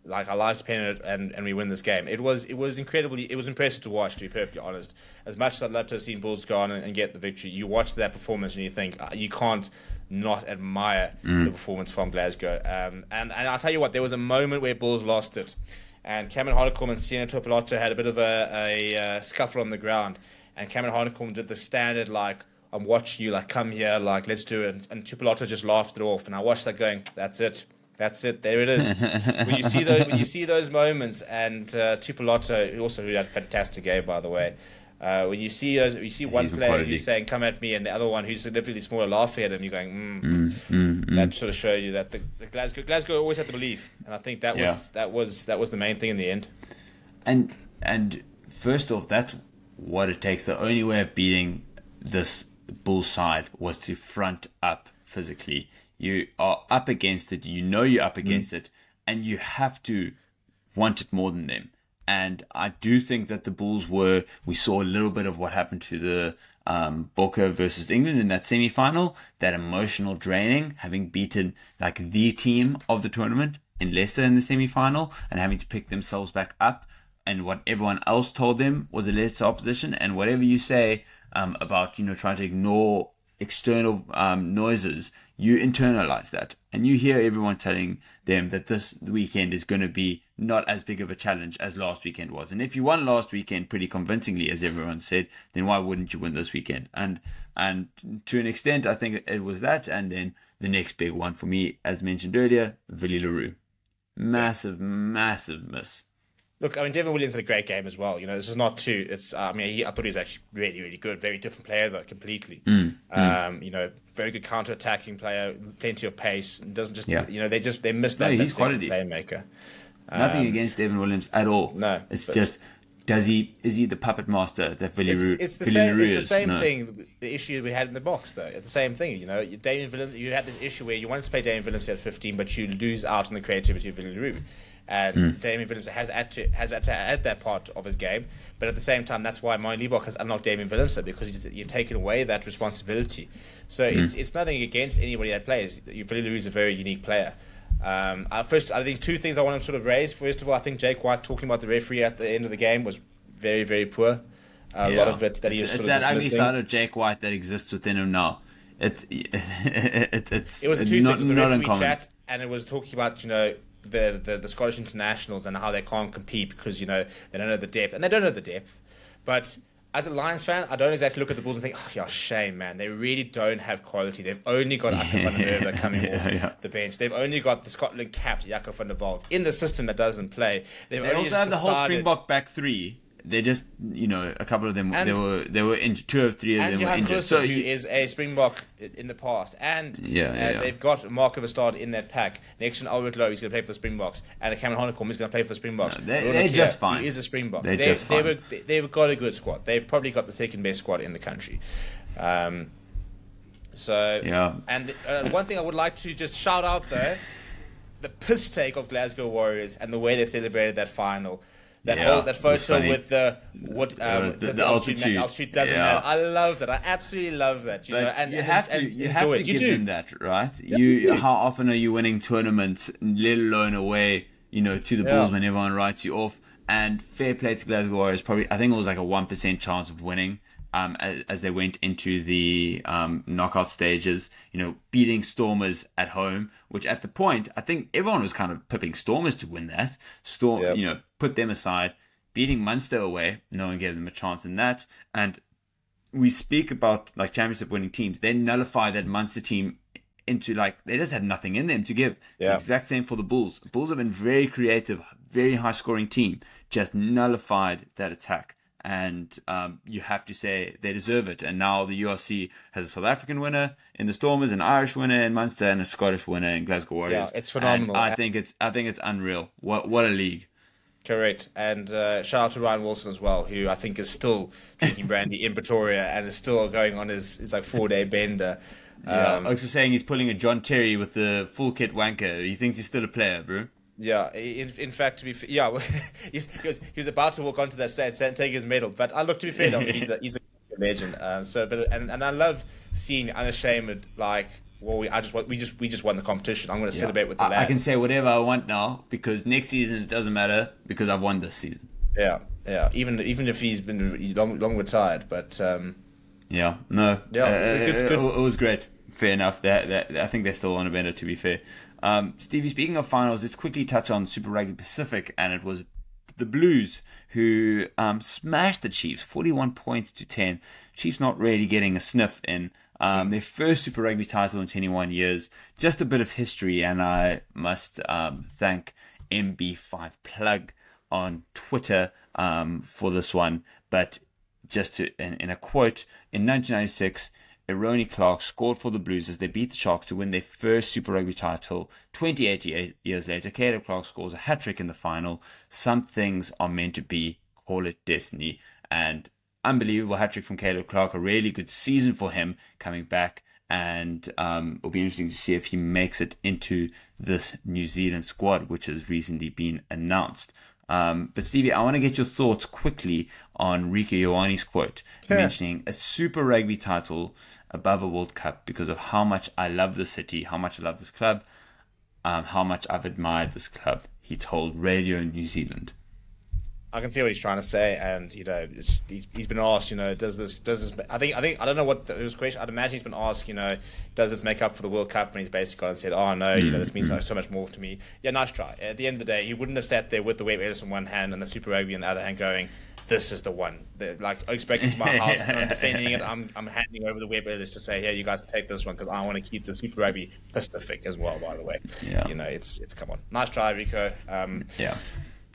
Like our lives depend on it, and, and we win this game. It was it was incredibly it was impressive to watch. To be perfectly honest, as much as I'd love to have seen Bulls go on and, and get the victory, you watch that performance and you think uh, you can't not admire the performance from Glasgow. Um, and and I'll tell you what, there was a moment where Bulls lost it, and Cameron Hanekom and Sione Tuipulotu had a bit of a, a, a scuffle on the ground, and Cameron Hanekom did the standard like. I'm watching you, like, come here, like, let's do it. And, and just laughed it off. And I watched that going, that's it. That's it. There it is. *laughs* when you see those, when you see those moments, and uh, Tuipulotu, also who had a fantastic game, by the way. Uh, when you see those, you see one He's player who's saying "come at me," and the other one who's significantly smaller laughing at him, you're going, mm, Mm, mm, mm. that sort of shows you that the, the Glasgow Glasgow always had the belief, and I think that was that was that was the main thing in the end. And and first off, that's what it takes. The only way of beating this bull side was to front up physically. You are up against it. You know you're up against it, and you have to want it more than them. And I do think that the Bulls were. We saw a little bit of what happened to the um, Boks versus England in that semi final. That emotional draining, having beaten like the team of the tournament in Leinster in the semi final, and having to pick themselves back up. And what everyone else told them was a Leicester opposition. And whatever you say um, about you know trying to ignore external um, noises, you internalize that, and you hear everyone telling them that this weekend is going to be not as big of a challenge as last weekend was. And if you won last weekend pretty convincingly, as everyone said, then why wouldn't you win this weekend? And and to an extent, I think it was that. And then the next big one for me, as mentioned earlier, Willie le Roux, massive, massive miss. Look, I mean, Devon Williams had a great game as well. You know, this is not too. It's. I mean, he, I thought he was actually really, really good. Very different player though, completely. Mm, Um, you know, very good counter-attacking player, plenty of pace. and Doesn't just. Yeah. You know, they just they missed No, that. he's quality. playmaker. Nothing Um, against Devon Williams at all. No, it's but- just does he is he the puppet master that Willie It's, it's the same. It's the same No. thing. The issue we had in the Boks, though. It's the same thing. You know, you- Damian Willemse. You had this issue where you wanted to play Damian Willemse at 15, but you lose out on the creativity of Willie le Roux. And Hmm. Damian Willemse has had to has had to add that part of his game, but at the same time, that's why Libbok has unlocked Damian Willemse because he's, you've taken away that responsibility. So Hmm. it's it's nothing against anybody that plays. Willie le Roux is a very unique player. Um, first, I think two things I want to sort of raise. First of all, I think Jake White talking about the referee at the end of the game was very, very poor. a lot of it that he was it's, sort it's of that ugly dismissing. side of Jake White that exists within him now. It's *laughs* it's it's It was two not, things with the referee uncommon. chat, and it was talking about you know the, the the Scottish internationals and how they can't compete because you know they don't know the depth, and they don't know the depth. But as a Lions fan, I don't exactly look at the Bulls and think, oh yeah, shame, man. They really don't have quality. They've only got Jaco van der *laughs* Merwe coming Yeah, off yeah. the bench. They've only got the Scotland capped Jaco van der Walt in the system that doesn't play. They've They only also just have the whole Springbok back three. They just you know a couple of them And- they were they were injured. Two of three of them were injured. So who you- is a Springbok in the past, and Yeah, uh, yeah, they've got Marco van Staden in that pack. Next to Albert Lowe, he's going to play for the Springboks, and Cameron Hanekom is going to play for the Springboks. No, they- they're just fine. He is a Springbok. They're they, just they fine. were, they- they've got a good squad. They've probably got the second best squad in the country. Um, so Yeah. and uh, one thing I would like to just shout out though, the piss take of Glasgow Warriors and the way they celebrated that final. That Yeah, whole, that photo with the what um, Uh, the- does the altitude, altitude. altitude doesn't Yeah. matter. I love that. I absolutely love that. You But know, and you and- have to you have to it. You give do. them that, right? you you how often are you winning tournaments, let alone away, you know, to the. Bulls when everyone writes you off? And fair play to Glasgow Warriors. Probably, I think it was like a one percent chance of winning. Um, as, as they went into the um, knockout stages, you know, beating Stormers at home, which at the point I think everyone was kind of pipping Stormers to win that. Storm, Yep. you know, put them aside. Beating Munster away, no one gave them a chance in that. And we speak about like championship winning teams, they nullify that Munster team into like they just had nothing in them to give. The Yeah. exact same for the Bulls. Bulls have been very creative, very high scoring team, just nullified that attack. And um, you have to say they deserve it. And now the URC has a South African winner in the Stormers, an Irish winner in Munster, and a Scottish winner in Glasgow Warriors. it's phenomenal. And I think it's I think it's unreal. What what a league. Correct. And uh, shout out to Ryan Wilson as well, who I think is still *laughs* drinking brandy in Pretoria and is still going on his, his like four day *laughs* bender. Yeah, Um, also saying he's pulling a John Terry with the full kit wanker. He thinks he's still a player, bro. Yeah, in, in fact, to be fair, yeah, *laughs* he's, he, was, he was about to walk onto that stage and take his medal. But I look to be fair, though, he's a *laughs* he's a legend. Um, so, but and, and I love seeing unashamed like, well, we I just want- we just we just won the competition. I'm going to celebrate with the I, lads. I can say whatever I want now because next season it doesn't matter because I've won this season. yeah, yeah. Even even if he's been he's long long retired, but um, Yeah, no, Yeah, uh, good- it, good. it was great. Fair enough. That, that I think they're still on a bender. To be fair, um, Stevie. Speaking of finals, let's quickly touch on Super Rugby Pacific, and it was the Blues, who um, smashed the Chiefs, 41 points to 10. Chiefs not really getting a sniff in. Um, their first Super Rugby title in 21 years. Just a bit of history, and I must um, thank MB5 Plug on Twitter um, for this one. But just to, in, in a quote, in 1996, Eroni Clarke scored for the Blues as they beat the Sharks to win their first Super Rugby title. 28 years later, Caleb Clarke scores a hat trick in the final. Some things are meant to be, call it destiny. And unbelievable hat trick from Caleb Clarke, a really good season for him coming back. And um, it'll be interesting to see if he makes it into this New Zealand squad, which has recently been announced. Um, but Stevie, I want to get your thoughts quickly on Rieko Ioane's quote yeah. mentioning a Super Rugby title above a World Cup because of how much I love the city, how much I love this club, um, how much I've admired this club. He told Radio New Zealand. I can see what he's trying to say, and you know, he's, he's been asked, you know, does this, does this? I think, I think, I don't know what the, his question. I'd imagine he's been asked, you know, does this make up for the World Cup? And he's basically gone and said, oh no, you know, this means mm-hmm. so much more to me. Yeah, nice try. At the end of the day, he wouldn't have sat there with the Webb Ellis in one hand and the Super Rugby in the other hand, going, this is the one. The, like Oaks breaking into my *laughs* house, and I'm defending it. I'm, I'm handing over the Webb Ellis to say, "Here, you guys take this one because I want to keep the Super Rugby Pacific as well." By the way, yeah, you know, it's it's come on, nice try, Rieko. Um, yeah.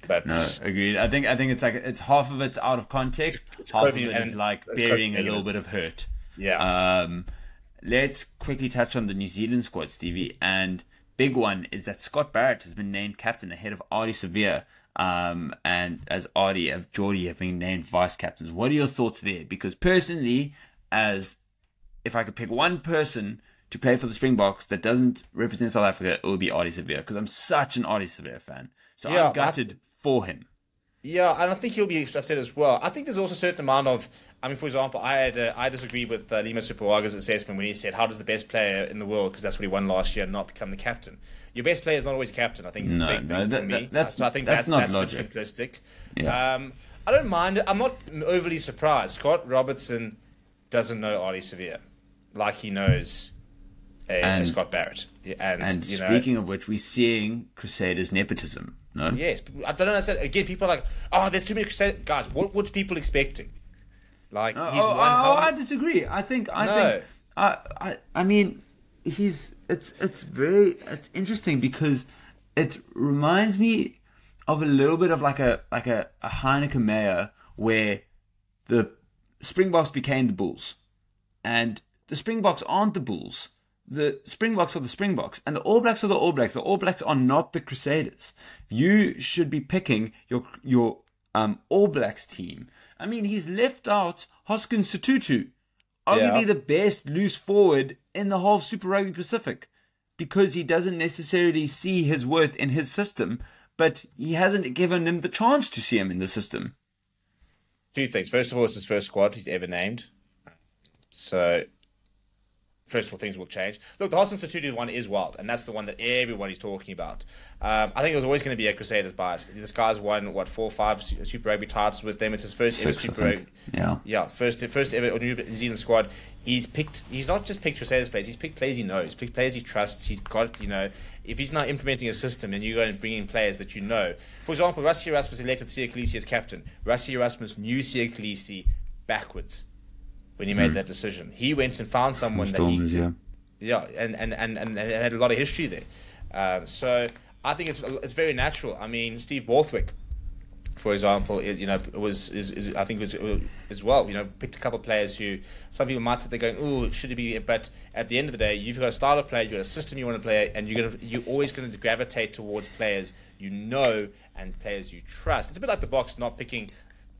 But no, agreed. I think I think it's like it's half of it's out of context, it's half of it is like burying a little bit of hurt. Yeah. Um, let's quickly touch on the New Zealand squad, Stevie. And big one is that Scott Barrett has been named captain ahead of Ardie Savea. Um, and as Ardie of Jordie have been named vice captains. What are your thoughts there? Because personally, as if I could pick one person to play for the Springboks that doesn't represent South Africa, it would be Ardie Savea because I'm such an Ardie Savea fan. So yeah, I'm gutted for him. Yeah, and I think he'll be upset as well. I think there's also a certain amount of. I mean, for example, I had uh, I disagree with uh, Lima Sopoaga's assessment when he said, "How does the best player in the world, because that's what he won last year, not become the captain?" Your best player is not always captain. I think it's no, the big thing that, for me. That, that's, so I think that's that's, that's simplistic. Yeah. Um, I don't mind. I'm not overly surprised. Scott Robertson doesn't know Ardie Savea like he knows a, and, a Scott Barrett. And, and you know, speaking of which, we're seeing Crusaders nepotism no. Yes, I don't understand. Again, people are like, "Oh, there's too many guys." What were people expecting? Like, he's oh, one. Oh, I disagree. I think. I no. think. I, I. I mean, he's. It's. It's very. It's interesting because it reminds me of a little bit of like a like a, a Heyneke Meyer where the Springboks became the Bulls, and the Springboks aren't the Bulls the Springboks are the Springboks, and the All Blacks are the All Blacks. The All Blacks are not the Crusaders. You should be picking your your um, All Blacks team. I mean, he's left out Hoskins Sotutu, arguably yeah. the best loose forward in the whole Super Rugby Pacific, because he doesn't necessarily see his worth in his system, but he hasn't given him the chance to see him in the system. Two things. First of all, it's his first squad he's ever named. So first of all, things will change. Look, the Hoskins Sotutu one is wild, and that's the one that everybody's talking about. Um, I think it was always going to be a Crusaders bias. This guy's won what four, five Super Rugby titles with them. It's his first Six, ever Super Rugby. Yeah, yeah, first first ever New Zealand squad. He's picked. He's not just picked Crusaders players. He's picked players he knows, picked players he trusts. He's got you know. If he's not implementing a system, and you go and bring in players that you know. For example, Rassie Erasmus elected Siya Kolisi as captain. Rassie Erasmus knew Siya Kolisi backwards when he made mm. that decision. He went and found someone that he, yeah, yeah, and, and, and, and had a lot of history there. Um, so I think it's it's very natural. I mean, Steve Borthwick, for example, is, you know, was is, is I think was as well. You know, picked a couple of players who some people might say they're going, oh, should it be? But at the end of the day, you've got a style of play, you've got a system you want to play, and you're gonna you're always going to gravitate towards players you know and players you trust. It's a bit like the Boks not picking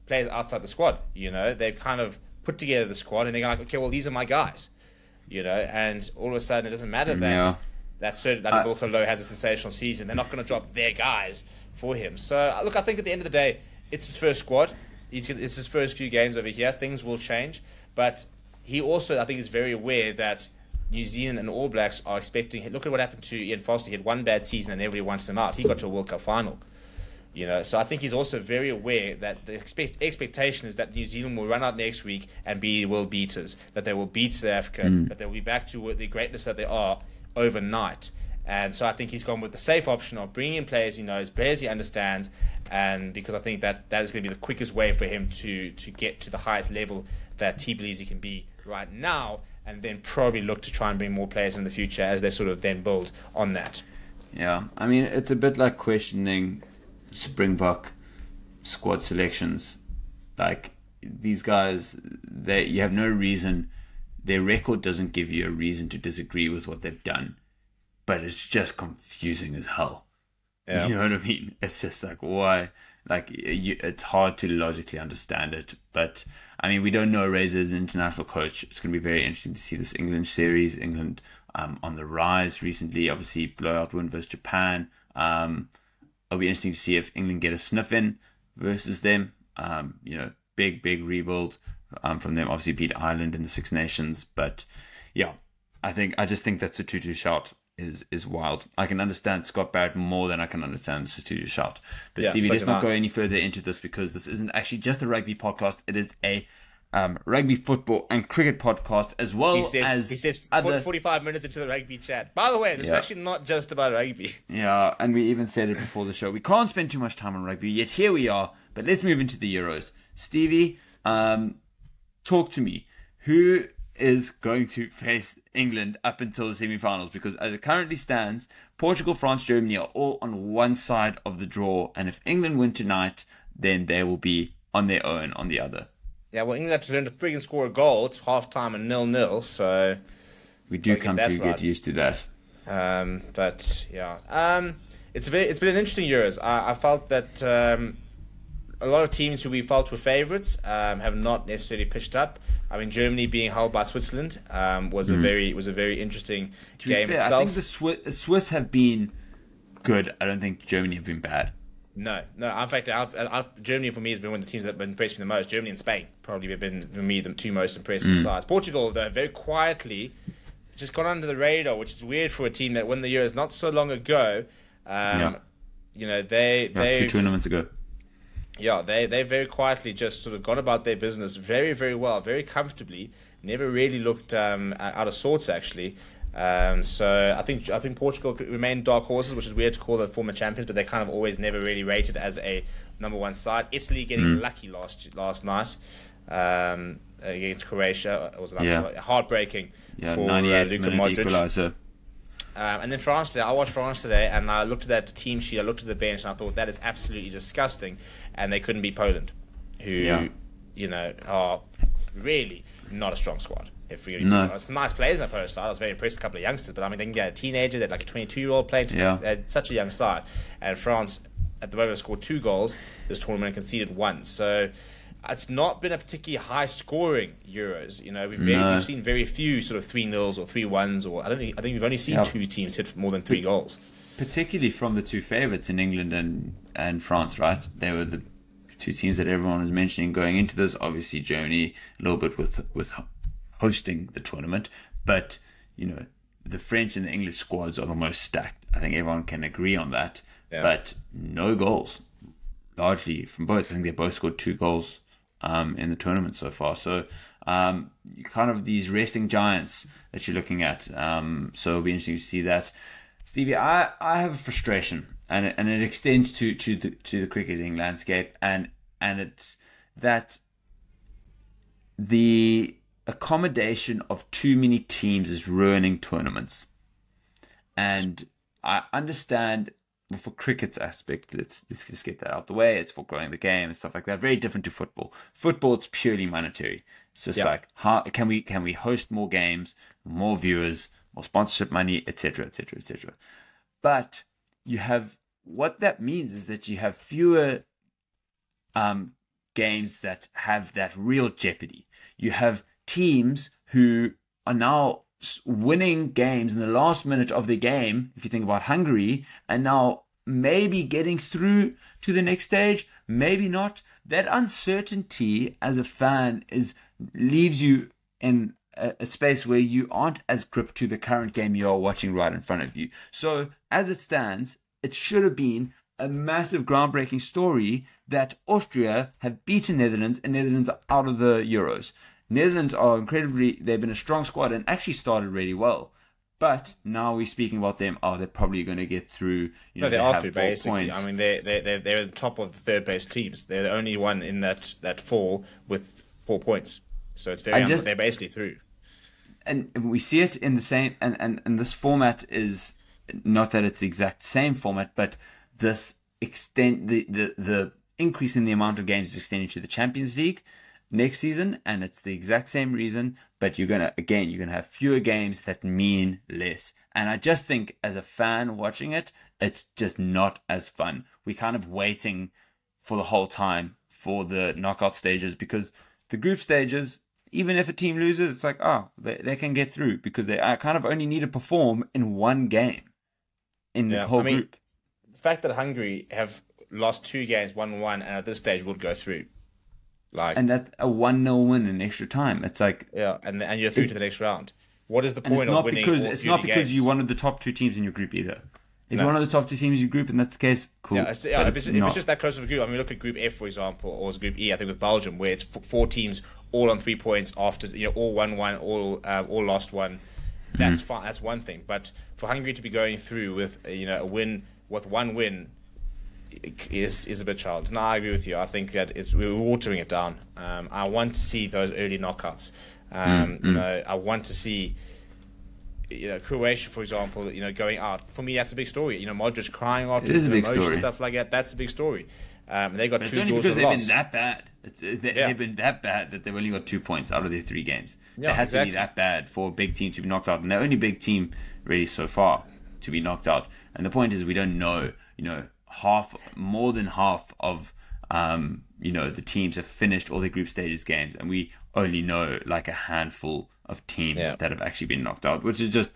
players outside the squad. You know, they've kind of put together the squad and they're like, okay, well, these are my guys, you know, and all of a sudden it doesn't matter that yeah. that certain that uh, Low has a sensational season. They're not going to drop their guys for him. So uh, look, I think at the end of the day, it's his first squad. He's it's his first few games over here. Things will change, but he also I think is very aware that. New Zealand and All Blacks are expecting. Look at what happened to Ian Foster. He had one bad season and everybody wants him out. He got to a World Cup final. You know, so I think he's also very aware that the expect, expectation is that New Zealand will run out next week and be world beaters, that they will beat South Africa, mm. that they will be back to the greatness that they are overnight. And so I think he's gone with the safe option of bringing in players he knows, players he understands, and because I think that that is going to be the quickest way for him to to get to the highest level that he believes he can be right now, and then probably look to try and bring more players in the future as they sort of then build on that. Yeah, I mean it's a bit like questioning Springbok squad selections. Like these guys, they you have no reason. Their record doesn't give you a reason to disagree with what they've done, but it's just confusing as hell. *laughs* Yeah. You know what I mean? It's just like why, like you, it's hard to logically understand it. But I mean, we don't know Razor as an international coach. It's going to be very interesting to see this England series. England um, on the rise recently, obviously blowout win versus Japan. Um, it'll be interesting to see if England get a sniff in versus them. Um, you know, big big rebuild um, from them. Obviously beat Ireland in the Six Nations, but yeah, I think I just think that Sotutu shout is is wild. I can understand Scott Barrett more than I can understand the Sotutu shout. But yeah, Stevie, let's not go any further into this because this isn't actually just a rugby podcast. It is a um, rugby, football, and cricket podcast, as well he says, as he says other... 45 minutes into the rugby chat. By the way, this yeah. is actually not just about rugby. Yeah, and we even said it before the show. We can't spend too much time on rugby, yet here we are. But let's move into the Euros. Stevie, um, talk to me. Who is going to face England up until the semi-finals? Because as it currently stands, Portugal, France, Germany are all on one side of the draw, and if England win tonight, then they will be on their own on the other. Yeah, well, England to learn to frigging score a goal. It's half time and nil nil, so we do come to right. get used to that. Um, but yeah, um, it's very, it's been an interesting Euros. I, I felt that um, a lot of teams who we felt were favourites um, have not necessarily pitched up. I mean, Germany being held by Switzerland um, was mm. a hmm. very was a very interesting game fair, itself. I think the Swiss, Swiss have been good. I don't think Germany have been bad. No, no. In fact, I've, I've, Germany for me has been one of the teams that have been impressed me the most. Germany and Spain probably have been for me the two most impressive mm. sides. Portugal, though, very quietly just got under the radar, which is weird for a team that won the Euros not so long ago. Um, yeah. You know, they yeah, they two tournaments ago. Yeah, they they very quietly just sort of gone about their business very very well, very comfortably. Never really looked um, out of sorts actually. Um, so I think I think Portugal remain dark horses, which is weird to call them former champions, but they kind of always never really rated as a number one side. Italy getting mm. lucky last last night um, against Croatia it was like yeah. heartbreaking yeah, for uh, Luka Modric. Um, and then France today, I watched France today, and I looked at that team sheet, I looked at the bench, and I thought that is absolutely disgusting, and they couldn't be Poland, who yeah. you know are really not a strong squad. If we, no. some nice players in the Polish side. I was very impressed with a couple of youngsters, but I mean, they can get a teenager, they're like a 22 year old playing yeah. such a young side. And France, at the moment, scored two goals this tournament and conceded one. So it's not been a particularly high scoring Euros. You know, we've, very, no. we've seen very few sort of three nils or three ones, or I don't think I think we've only seen yeah. two teams hit more than three goals. Particularly from the two favourites in England and and France, right? They were the two teams that everyone was mentioning going into this. Obviously, Germany a little bit with with hosting the tournament, but you know the French and the English squads are the most stacked. I think everyone can agree on that. Yeah. But no goals, largely from both. I think they both scored two goals um, in the tournament so far. So um, kind of these resting giants that you're looking at. Um, so it'll be interesting to see that. Stevie, I, I have a frustration, and it, and it extends to to the to the cricketing landscape, and and it's that the accommodation of too many teams is ruining tournaments. And I understand for cricket's aspect, let's, let's just get that out the way. It's for growing the game and stuff like that. Very different to football. Football, it's purely monetary. It's just like how can we can we host more games, more viewers, more sponsorship money, etc., etc., etc. But you have what that means is that you have fewer um, games that have that real jeopardy. You have teams who are now winning games in the last minute of the game, if you think about Hungary, and now maybe getting through to the next stage, maybe not. That uncertainty as a fan is leaves you in a, a, space where you aren't as gripped to the current game you are watching right in front of you. So as it stands, it should have been a massive groundbreaking story that Austria have beaten Netherlands and Netherlands are out of the Euros. Netherlands are incredibly, they've been a strong squad and actually started really well. But now we're speaking about them. Oh, they're probably going to get through. You know, no, they, they are through basically. points. I mean, they they they they're the top of the third base teams. They're the only one in that that four with four points. So it's very. Just- they're basically through. and we see it in the same and, and and this format is not that it's the exact same format but this extent the the the increase in the amount of games is extended to the champions league next season and it's the exact same reason but you're gonna again you're gonna have fewer games that mean less and i just think as a fan watching it it's just not as fun we're kind of waiting for the whole time for the knockout stages because the group stages, even if a team loses, it's like, oh, they, they can get through because they kind of only need to perform in one game in the whole I mean- group. The fact that Hungary have lost two games, one one, and at this stage would go through. Like And that's a 1 0 win in extra time. It's like, yeah, and and you're through to the next round. What is the point it's of not winning? because it's not because games? you wanted the top two teams in your group either. If No. you're one of the top two teams in your group and that's the case, cool. Yeah, it's, yeah if, it's, it's if it's just that close of a group, I mean, look at Group F, for example, or Group E, I think with Belgium, where it's four teams all on three points after, you know, all one one, all um, all lost one. That's fine. That's one thing. But for Hungary to be going through with, uh, you know, a win, with one win, is is a bit child. No, I agree with you. I think that it's we're watering it down. Um, I want to see those early knockouts. Um, You know, I want to see you know, Croatia, for example, you know, going out. For me, that's a big story. You know, Modric crying after It is a some big emotion, story. stuff like that. That's a big story. Um, they got But it's two only draws because they've loss. been that bad. It's, they, Yeah. They've been that bad that they've only got two points out of their three games. Yeah, they had exactly. to be that bad for a big team to be knocked out, and they're only big team really so far to be knocked out. And the point is, we don't know. You know, half, more than half of, um, you know, the teams have finished all their group stages games, and we only know like a handful of teams Yeah. that have actually been knocked out, which is just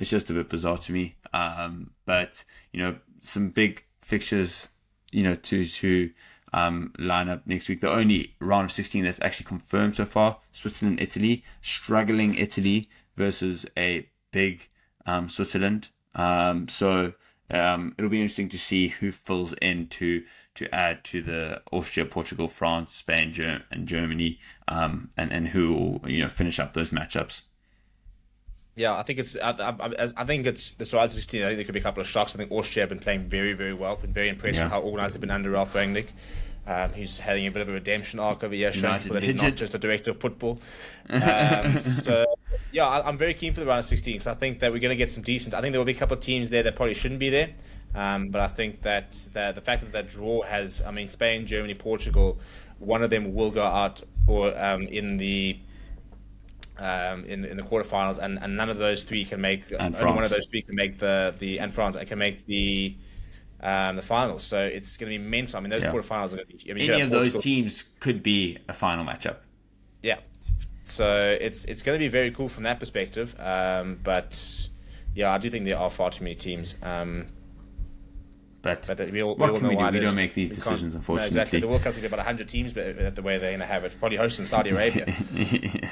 it's just a bit bizarre to me. Um, but you know, some big fixtures, you know, to to um, line up next week. The only round of 16 that's actually confirmed so far: Switzerland, Italy, struggling Italy versus a big um, Switzerland. Um, so um, it'll be interesting to see who fills in to to add to the Austria, Portugal, France, Spain, Ger- and Germany, um, and and who will you know finish up those matchups. Yeah, I think it's. I, I, I think it's the Royal 16. I think there could be a couple of shocks. I think Austria have been playing very, very well. Been very impressed Yeah. with how organised they've been under Ralph Rangnick. Um, he's having a bit of a redemption arc over here, showing people that he's not just a director of football. Um, *laughs* so, yeah, I, I'm very keen for the round of 16 because I think that we're going to get some decent. I think there will be a couple of teams there that probably shouldn't be there. Um, but I think that the, the fact that that draw has, I mean, Spain, Germany, Portugal, one of them will go out or um, in the um, in in the quarterfinals, and, and none of those three can make And only one of those three can make the the and France can make the um, the finals. So it's going to be mental. I mean, those Yeah. quarterfinals are going to be. I mean, Any of those teams could be a final matchup. yeah. So it's it's going to be very cool from that perspective. Um, but yeah, I do think there are far too many teams. Um, But, but we all, what we all can know we do? We don't make these decisions, No, unfortunately. exactly. The World Cup's going to be about 100 teams, but but the way they're going to have it, probably hosting Saudi Arabia. *laughs*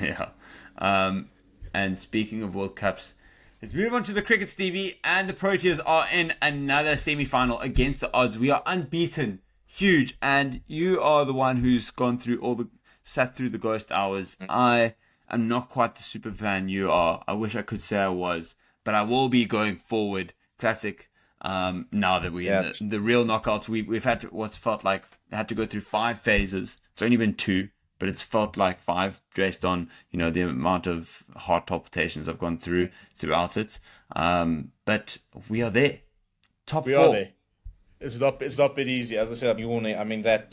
yeah. Um, and speaking of World Cups, let's move on to the cricket, Stevie. And the Proteas are in another semi final against the odds. We are unbeaten. Huge. And you are the one who's gone through all the, sat through the ghost hours. I am not quite the super fan you are. I wish I could say I was, but I will be going forward. Classic. Um, now that we're Yeah. in the, the real knockouts, we, we've had to, what's felt like had to go through five phases. It's only been two, but it's felt like five based on you know the amount of heart palpitations I've gone through throughout it. Um, but we are there, top We four. are there. It's not. It's not been easy. As I said, I'm yawning. I mean that.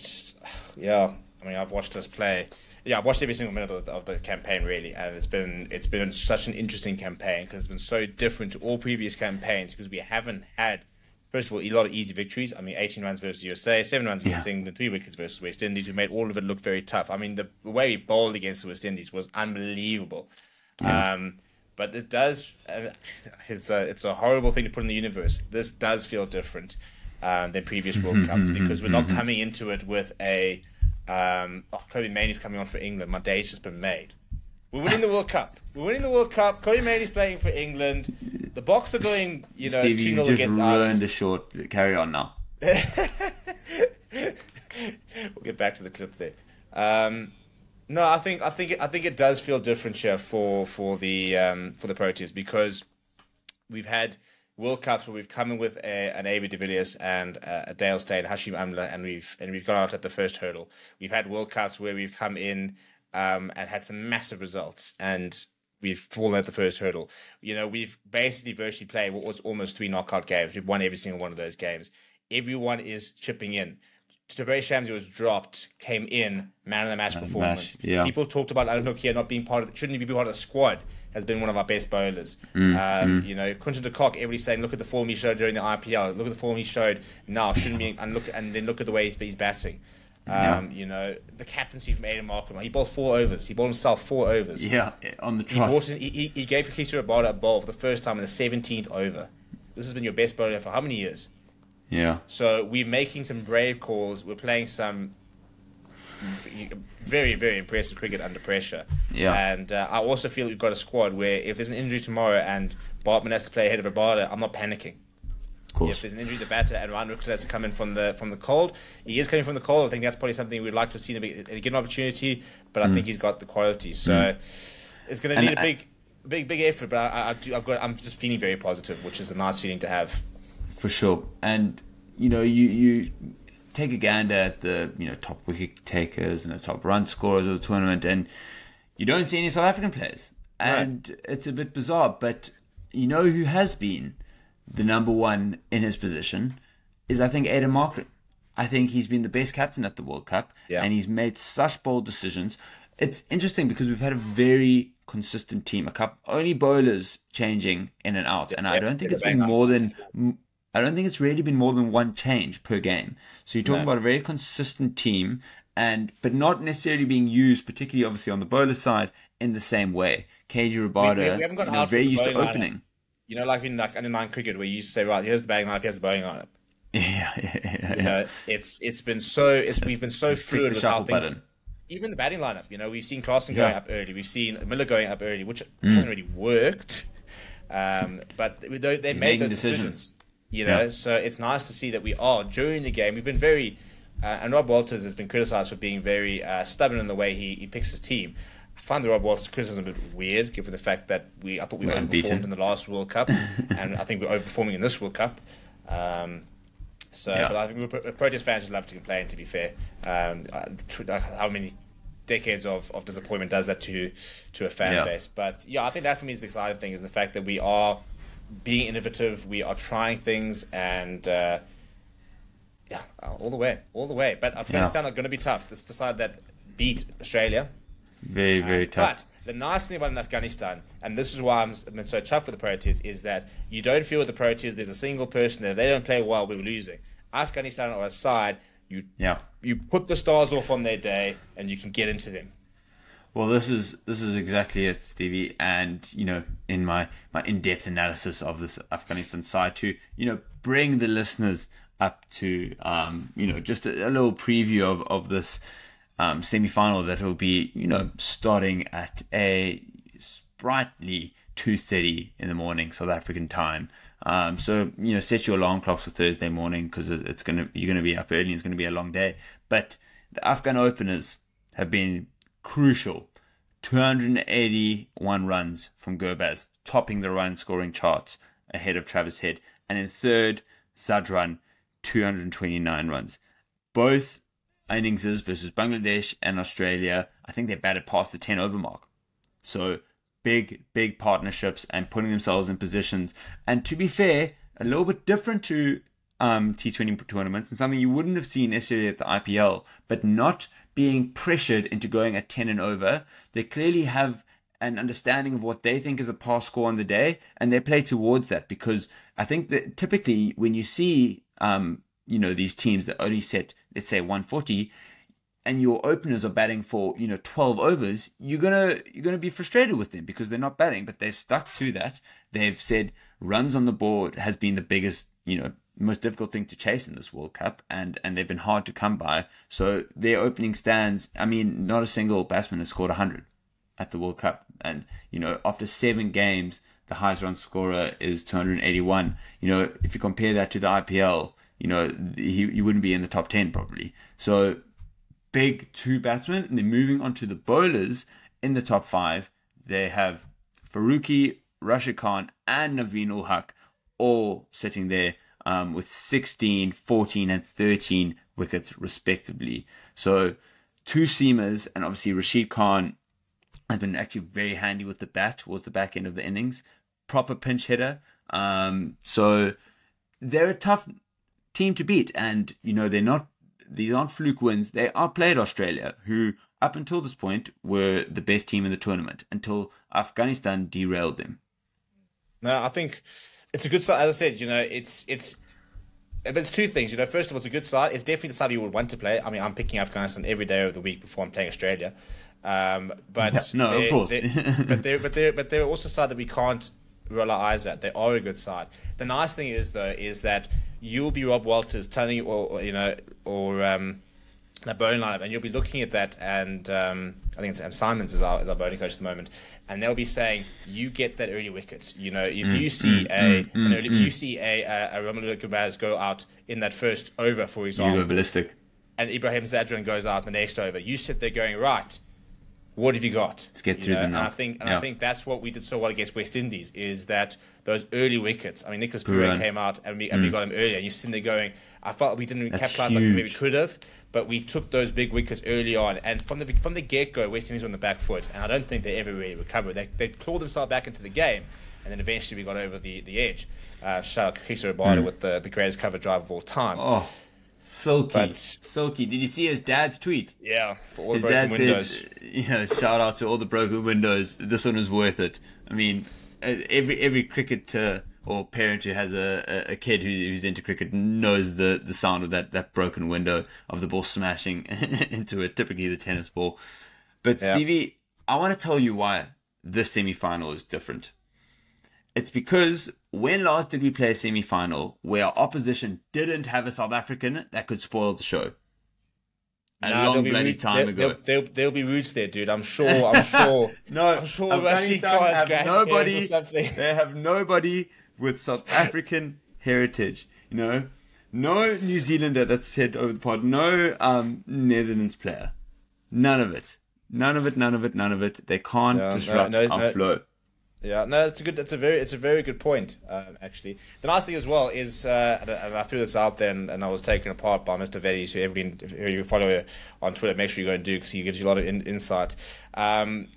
*sighs* Yeah. I mean, I've watched us play. Yeah, I've watched every single minute of the, of the campaign really, and it's been it's been such an interesting campaign because it's been so different to all previous campaigns because we haven't had. First of all, a lot of easy victories. I mean, 18 runs versus USA, 7 runs against Yeah. England, 3 wickets versus West Indies. We made all of it look very tough. I mean, the way we bowled against the West Indies was unbelievable. Um, but it does, uh, *laughs* it's, a, it's a horrible thing to put in the universe. This does feel different um, than previous World Cups because we're not coming into it with a, um, oh, Kobbie Mainoo's coming on for England. My day's just been made. We're winning the World Cup. We're winning the World Cup. Kobbie Mainoo's playing for England. The Boks are going, you know, Stevie, 2 you 0 just against ruined Ireland. a short. Carry on now. *laughs* we'll get back to the clip there. Um, no, I think I think it, I think it does feel different here for for the um, for the Proteas because we've had World Cups where we've come in with a, an AB de Villiers and uh, a Dale Steyn, Hashim Amla, and we've and we've gone out at the first hurdle. We've had World Cups where we've come in um, and had some massive results, and we've fallen at the first hurdle. You know, we've basically virtually played what was almost three knockout games. We've won every single one of those games. Everyone is chipping in. Tabraiz Shamsi was dropped, came in, man of the match Man performance. match, yeah. People talked about Anrich Nortje not being part of, shouldn't he be part of the squad, has been one of our best bowlers. Mm, um, You know, Quinton de Kock, everybody's saying, look at the form he showed during the IPL, look at the form he showed now, shouldn't be, and look, and then look at the way he's, he's batting. Um, You know, the captaincy from Aiden Markram, he bowled four overs. He bowled himself four overs. Yeah, on the He, trot. brought in, he, he- he gave Kagiso Rabada a ball for the first time in the 17th over. This has been your best bowler for how many years? Yeah, So we're making some brave calls. We're playing some very, very impressive cricket under pressure. Yeah. And uh, I also feel we've got a squad where if there's an injury tomorrow and Baartman has to play ahead of a Rabada, I'm not panicking. of course. If there's an injury to the batter and Ryan Rickelton has to come in from the from the cold, he is coming from the cold. I think that's probably something we'd like to see him get an opportunity, but I think he's got the quality. So it's going to And need a I- big, big, big effort. But I, I do, I've got, I'm just feeling very positive, which is a nice feeling to have. For sure. And you know, you you take a gander at the you know top wicket takers and the top run scorers of the tournament, and you don't see any South African players, and it's a bit bizarre. But you know who has been the number one in his position is I think Aiden Markram. I think he's been the best captain at the World Cup, Yeah. and he's made such bold decisions. It's interesting because we've had a very consistent team. A couple only bowlers changing in and out, and I don't think it's been more than I don't think it's really been more than one change per game. So you're talking No. about a very consistent team, and but not necessarily being used, particularly obviously on the bowler side, in the same way. KG Rabada, We- we- we haven't got you know, very used to bowling lineup. opening. You know, like in like under nine cricket, where you say, right, here's the batting lineup, here's the bowling lineup. *laughs* Yeah, yeah, yeah. You know, it's it's been so it's we've been so fluid with how things. button. Even the batting lineup, you know, we've seen Klaasen Yeah. going up early, we've seen Miller going up early, which Mm. hasn't really worked. Um, but they, they made those decisions. decisions. You know, Yeah. so it's nice to see that we are during the game. We've been very, uh, and Rob Walter has been criticised for being very uh, stubborn in the way he, he picks his team. I find the Rob Walter criticism a bit weird, given the fact that we I thought we We're overperformed unbeaten. in the last World Cup, *laughs* and I think we're overperforming in this World Cup. Um, so, Yeah. but I think we're, Proteas fans love to complain. To be fair, um, uh, how many decades of, of disappointment does that to to a fan Yeah. base? But yeah, I think that for me is the exciting thing is the fact that we are being innovative, we are trying things, and uh, yeah, all the way, all the way. But Afghanistan are going to be tough. This is the side that beat Australia. Very, very tough. But the nice thing about Afghanistan, and this is why I'm, I've been so chuffed with the Proteas, is that you don't feel with the Proteas there's a single person that if they don't play well, we're losing. Afghanistan are a side you Yeah. you put the stars off on their day and you can get into them. Well, this is this is exactly it, Stevie. And you know, in my my in depth analysis of this Afghanistan side, to you know, bring the listeners up to um, you know, just a, a little preview of of this um, semi final that will be you know starting at a sprightly two thirty in the morning South African time. Um, so you know, set your alarm clocks for Thursday morning because it's gonna you're gonna be up early. and It's gonna be a long day. But the Afghan openers have been crucial. 281 runs from Gurbaz, topping the run scoring charts ahead of Travis Head. And in third, Zadran, 229 runs. Both inningses versus Bangladesh and Australia, I think they batted past the 10 over mark. So big, big partnerships and putting themselves in positions. And to be fair, a little bit different to um, T20 tournaments and something you wouldn't have seen necessarily at the IPL, but not being pressured into going at 10 and over. They clearly have an understanding of what they think is a pass score on the day, and they play towards that because I think that typically when you see, um, you know, these teams that only set, let's say, 140, and your openers are batting for you know 12 overs you're gonna you're gonna be frustrated with them because they're not batting but they've stuck to that they've said runs on the board has been the biggest you know most difficult thing to chase in this world cup and and they've been hard to come by. So their opening stands i mean not a single batsman has scored 100 at the world cup. And you know after seven games the highest run scorer is 281 you know if you compare that to the ipl you know he, he wouldn't be in the top 10 probably. So big two batsmen, and then moving on to the bowlers in the top five, they have Faruqi Rashid Khan, and Naveen ul Haq all sitting there um, with 16, 14, and 13 wickets respectively. So two seamers, and obviously Rashid Khan has been actually very handy with the bat towards the back end of the innings. Proper pinch hitter. Um, so they're a tough team to beat, and you know they're not. These aren't fluke wins. They are played Australia, who up until this point were the best team in the tournament until Afghanistan derailed them. No, I think it's a good side. As I said, you know, it's it's but it's two things. You know, first of all, it's a good side. It's definitely the side you would want to play. I mean, I'm picking Afghanistan every day of the week before I'm playing Australia. Um, but no, of course. they're, but they're but they're but they're also a side that we can't roll our eyes at. They are a good side. The nice thing is though is that you'll be Rob Walters telling you, or, or you know, or um, that bowling lineup, and you'll be looking at that, and um, I think it's um, Simons is our, is our bowling coach at the moment, and they'll be saying, "You get that early wickets." You know, if mm, you see mm, a mm, early, mm, you see a a, a Rahman Gurbaz go out in that first over, for example, you go ballistic, and Ibrahim Zadran goes out in the next over, you sit there going, "Right, what have you got?" Let's get through them now. And I think, and yeah. I think that's what we did so well against West Indies is that those early wickets. I mean, Nicholas Pooran came out, and we and we got him earlier. You're sitting there going, "I felt we didn't capitalize like we could have." but we took those big wickets early on, and from the from the get go, West Indies were on the back foot, and I don't think they ever really recovered. They they clawed themselves back into the game, and then eventually we got over the the edge. Uh, shout out Kagiso Rabada mm. with the the greatest cover drive of all time. Oh. Silky, but, silky. Did you see his dad's tweet? Yeah, his dad windows. said, *laughs* "You know, shout out to all the broken windows. This one was worth it." I mean, every every cricketer or parent who has a, a kid who's into cricket knows the, the sound of that, that broken window of the ball smashing *laughs* into it, typically the tennis ball. But yeah. Stevie, I want to tell you why this semi final is different. It's because when last did we play a semi final where our opposition didn't have a South African that could spoil the show? A nah, long bloody roots, time ago. There'll, there'll, there'll, be roots there, dude. I'm sure. I'm *laughs* sure. no, I'm sure Afghanistan have nobody. *laughs* They have nobody with South African heritage. You know, no New Zealander that's said over the pod, no um, Netherlands player. None of it. None of it. None of it. None of it. They can't disrupt no, no, our flow. Yeah, no, it's a good. It's a very, it's a very good point. Um, actually, the nice thing as well is, uh, and I threw this out there, and, and I was taken apart by Mr. Vetty. So everybody, if you follow on Twitter, make sure you go and do because he gives you a lot of in, insight. Um,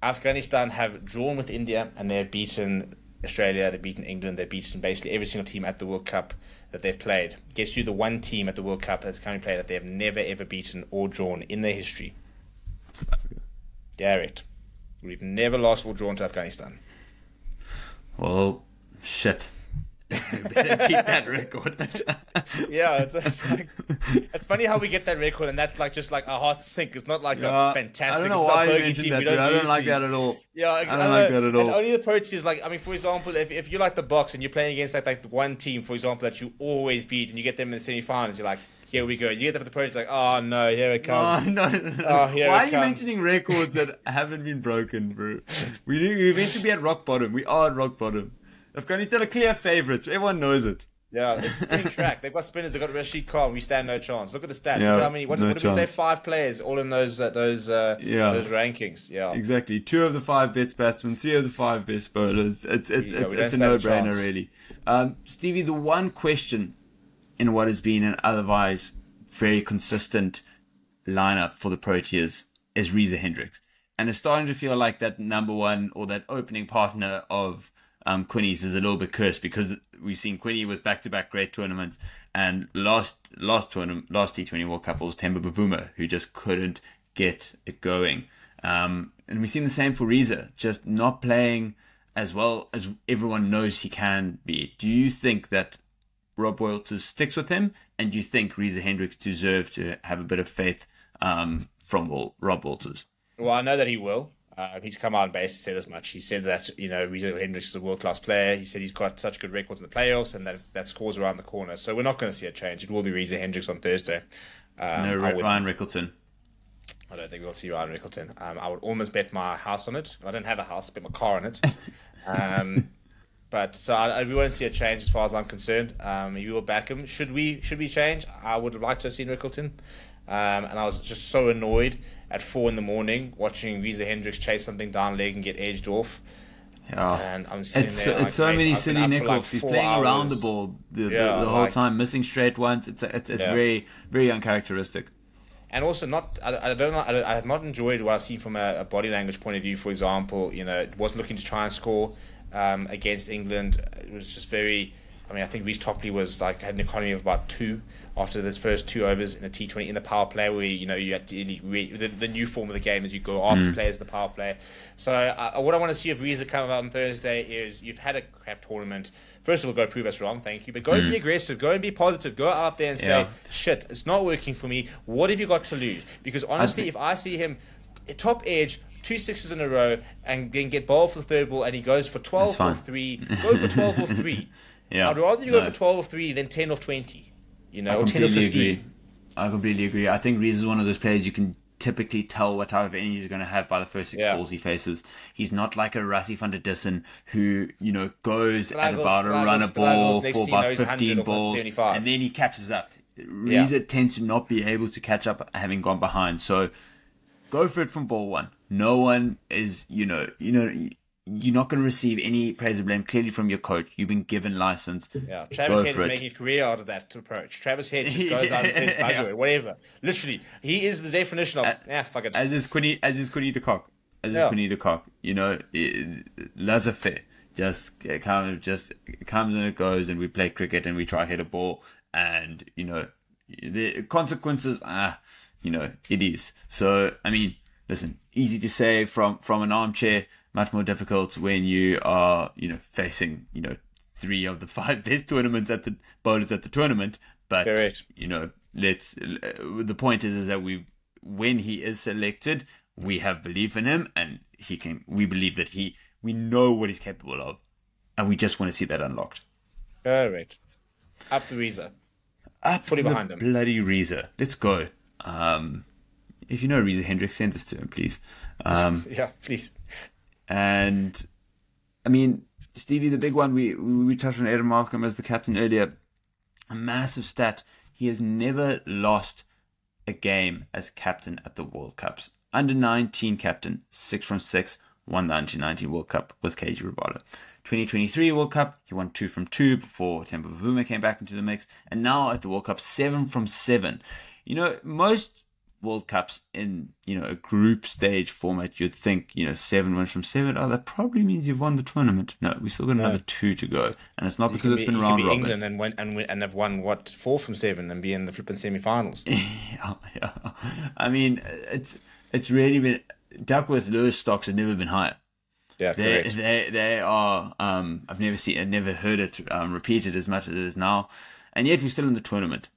Afghanistan have drawn with India, and they have beaten Australia, they've beaten England, they've beaten basically every single team at the World Cup that they've played. Gets you the one team at the World Cup that's currently played that they have never ever beaten or drawn in their history. South Africa. Yeah, right. We've never lost or drawn to Afghanistan. Well, shit better *laughs* keep that record. *laughs* yeah, it's, it's, like, it's funny how we get that record, and that's like just like a heart sink. It's not like yeah, a fantastic. I don't know why you mentioned that. Don't I don't like that at all. Yeah, I don't like that at all. only the approach is like, I mean, for example, if, if you like the Boks and you're playing against like like one team, for example, that you always beat, and you get them in the semi-finals, you're like. Here we go. You get for the approach, like, oh no, here it comes. No, *laughs* no, no. no. Oh, Why are you mentioning records that haven't been broken, bro? We we meant to be at rock bottom. We are at rock bottom. Afghanistan are clear favourites. Everyone knows it. Yeah, it's spinning *laughs* track. They've got spinners. They've got Rashid Khan. We stand no chance. Look at the stats. Yeah, how many? What, no what did we say? Five players, all in those uh, those uh, yeah. those rankings. Yeah, exactly. Two of the five best batsmen, three of the five best bowlers. It's it's yeah, it's, it's a no brainer, really. Um, Stevie, the one question in what has been an otherwise very consistent lineup for the Proteas is Reza Hendricks, and it's starting to feel like that number one or that opening partner of um, Quinny's is a little bit cursed because we've seen Quinny with back-to-back great tournaments, and last last tournament, last T20 World Cup was Temba Bavuma who just couldn't get it going. Um, and we've seen the same for Reza, just not playing as well as everyone knows he can be. Do you think that Rob Walters sticks with him, and do you think Reza Hendricks deserves to have a bit of faith um, from Rob Walters? Well, I know that he will. Uh, he's come out on base and basically said as much. He said that you know Reza Hendricks is a world class player. He said he's got such good records in the playoffs and that that scores around the corner. So we're not going to see a change. It will be Reza Hendricks on Thursday. Um, no Ryan Rickelton. I don't think we'll see Ryan Rickelton. Um, I would almost bet my house on it. I don't have a house, bet my car on it. *laughs* um, but so I, we won't see a change as far as I'm concerned. Um, you will back him. Should we? Should we change? I would like to have seen Rickelton. Um, and I was just so annoyed at four in the morning watching Reza Hendricks chase something down leg and get edged off. Yeah. And I'm sitting It's, there. it's like, so mate, many silly nickels. like, He's playing around the ball the, the, the whole like- time, missing straight ones. It's it's, it's Yeah. very very uncharacteristic. and also not I, I don't know I, I have not enjoyed what I've seen from a, a body language point of view. For example, you know, wasn't looking to try and score um, against England. It was just very. I mean, I think Reece Topley was like had an economy of about two after those first two overs in a T Twenty in the power play, where you know you had to really, the, the new form of the game is you go after players in the power play. So uh, what I want to see if Reza come out on Thursday is you've had a crap tournament. First of all, go prove us wrong, thank you. But go and be aggressive, go and be positive, go out there and say, shit, it's not working for me. What have you got to lose? Because honestly, think- if I see him top edge, two sixes in a row, and then get bowled for the third ball, and he goes for 12 or 3, *laughs* go for 12 or 3. Yeah, I'd rather you go for 12 or 3 than 10 or 20. You know, or 10 or completely 15. agree. I completely agree. I think Reese is one of those players you can typically tell what type of innings he's going to have by the first six Yeah. balls he faces. He's not like a Rassie van der Dussen who, you know, goes at about a run a ball struggles. For thing you know, about 15 balls and then he catches up. Reza tends to not be able to catch up having gone behind. So go for it from ball one. No one is, you know, you know, you're not going to receive any praise or blame clearly from your coach. You've been given license. Yeah, Travis Go Head is it. making a career out of that approach. Travis Head just goes out and says, *laughs* Yeah. it, whatever. Literally, he is the definition of, yeah, fuck it. as is Quinny, as is Quinny de Kock, as Yeah. is Quinny de Kock. You know, laissez faire. Just it kind of just it comes and it goes, and we play cricket and we try to hit a ball, and you know, the consequences. are, you know, it is. So I mean, listen, easy to say from from an armchair, much more difficult when you are you know facing you know three of the *laughs* five best tournaments at the bowlers at the tournament. But Correct. you know, let's. The point is, is that we, when he is selected, we have belief in him, and he can. We believe that he, we know what he's capable of, and we just want to see that unlocked. Correct. Up the Reza. Up Fully the behind him. Bloody Reza, let's go. Um, if you know Reza Hendricks, send this to him, please. Um, *laughs* yeah, please. And I mean, Stevie, the big one we we touched on Aiden Markram as the captain earlier. A massive stat. He has never lost a game as captain at the World Cups. Under 19 captain, six from six, won the Under 19 World Cup with KG Rabada. 2023 World Cup, he won two from two before Temba Bavuma came back into the mix. And now at the World Cup, seven from seven. You know, most World Cups in you know a group stage format, you'd think you know seven wins from seven. Oh, that probably means you've won the tournament. No, we still got another two to go, and it's not because Could it's be, been round be robin. England and, win, and, win, and have won, what, four from seven and be in the flipping semi finals. yeah, *laughs* yeah. I mean, it's it's really been Duckworth Lewis stocks have never been higher. Yeah, They, correct. they, they are. Um, I've never seen, I've never heard it um, repeated as much as it is now, and yet we're still in the tournament.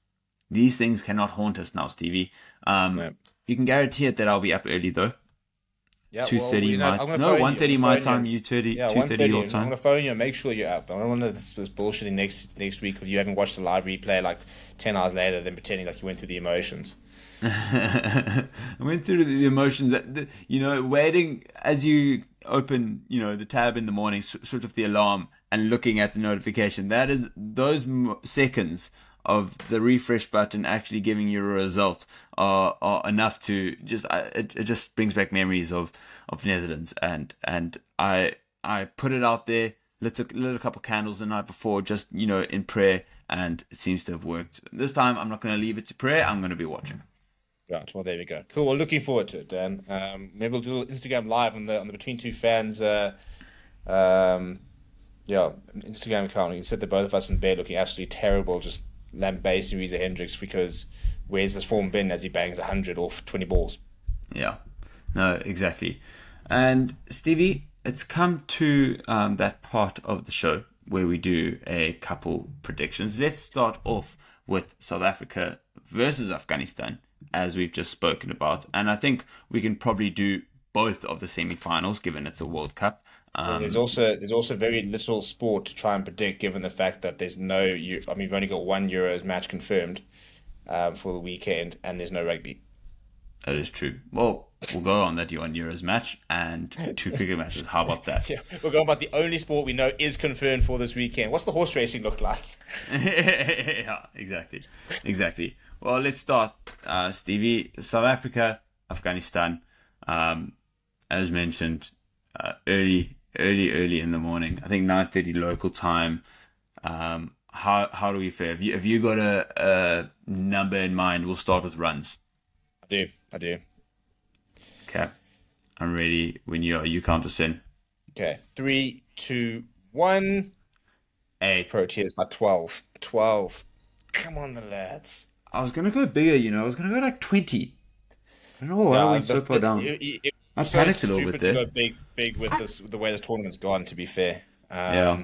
These things cannot haunt us now, Stevie. Um, No. You can guarantee it that I'll be up early though. Yeah, Two thirty you know, my- no, you. 1:30 my time, you 30 yeah, 2:30 your time. I'm gonna phone you and make sure you're up. I don't want this, this bullshitting next next week of you having watched the live replay like ten hours later, then pretending like you went through the emotions. *laughs* I went through the emotions that, you know, waiting as you open, you know, the tab in the morning, sort of the alarm, and looking at the notification. That is those seconds of the refresh button actually giving you a result are, are enough to just it, it just brings back memories of of Netherlands and and I I put it out there lit a, lit a couple candles the night before just you know in prayer and it seems to have worked this time I'm not going to leave it to prayer I'm going to be watching Right. Well, there we go. Cool. Well, looking forward to it, Dan. Um, maybe we'll do Instagram live on the on the Between Two Fans. Uh, um, yeah, Instagram account. You can sit the both of us in bed looking absolutely terrible, just lambasting Reza Hendricks because where's his form been as he bangs hundred off twenty balls? Yeah, no, exactly. And Stevie, it's come to um, that part of the show where we do a couple predictions. Let's start off with South Africa versus Afghanistan, as we've just spoken about. And I think we can probably do both of the semi-finals, given it's a World Cup. Um, There's also there's also very little sport to try and predict, given the fact that there's no. I mean, we've only got one Euros match confirmed um, for the weekend, and there's no rugby. that is true. Well, we'll go on that one Euros match and two *laughs* cricket matches. How about that? Yeah, we're going about the only sport we know is confirmed for this weekend. What's the horse racing look like? *laughs* *laughs* yeah, exactly, exactly. Well, let's start, uh, Stevie. South Africa, Afghanistan. Um, as mentioned, uh, early early, early in the morning. I think nine thirty local time. Um, how how do we fare? Have you have you got a, a number in mind? We'll start with runs. I do. I do. Okay, I'm ready when you are. You count us in. Okay. Three, two, one. Eight. Proteas by 12. 12. Come on, the lads. I was gonna go bigger. You know, I was gonna go like twenty. I don't know why I went so the- far down. it- it- it- I it's so panicked a little stupid bit to go big, big with this, the way this tournament's gone. To be fair, um, Yeah.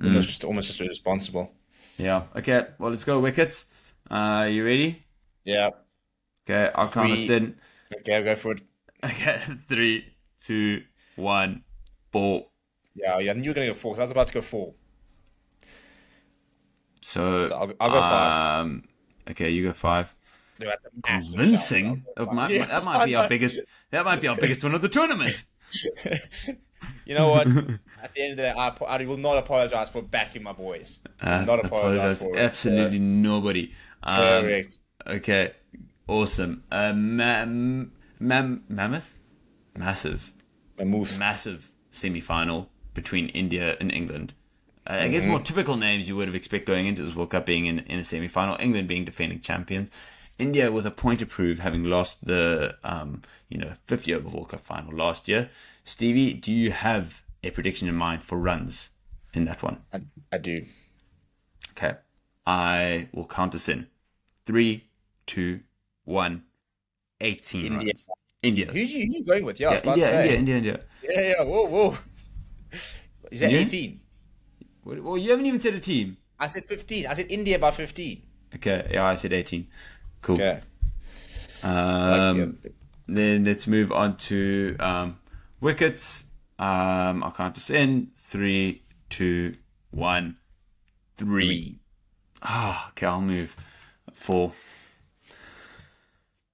Mm. almost just almost just irresponsible. Yeah. Okay. Well, let's go wickets. Uh, you ready? Yeah. Okay. I'll count us in. Okay, I'll go for it. Okay. *laughs* Three, two, one, four. Yeah, yeah. I knew you were going to go four. 'cause I was about to go four. So, So I'll, I'll go five. Um, okay, you go five. No, that's a massive Convincing. shout. That might, Yeah, that might be I our know. biggest. That might be our biggest one of the tournament. *laughs* You know what? *laughs* At the end of the day, I, I will not apologize for backing my boys. Uh, not apologize apologize. for it. Absolutely nobody. Um, Correct. Okay, awesome. Uh, ma- mam- mammoth, massive, Mammoth. massive semi-final between India and England. Uh, I guess Mm-hmm. more typical names you would have expect going into this World Cup being in, in a semi-final. England being defending champions. India with a point to prove, having lost the um, you know 50 over World Cup final last year. Stevie, do you have a prediction in mind for runs in that one? I, I do. Okay. I will count us in. Three, two, one. 18 India. runs. India. Who's you, who you going with? Yeah, Yeah, about to India. India, India, India. Yeah, yeah. Whoa, whoa. Is that Yeah? 18? Well, well, you haven't even said a team. I said 15. I said India by 15. Okay, yeah, I said 18. Cool. Okay. Um, Then let's move on to um, wickets. Um, I'll count us in. Three, two, one, three. Ah, okay, I'll move. Four.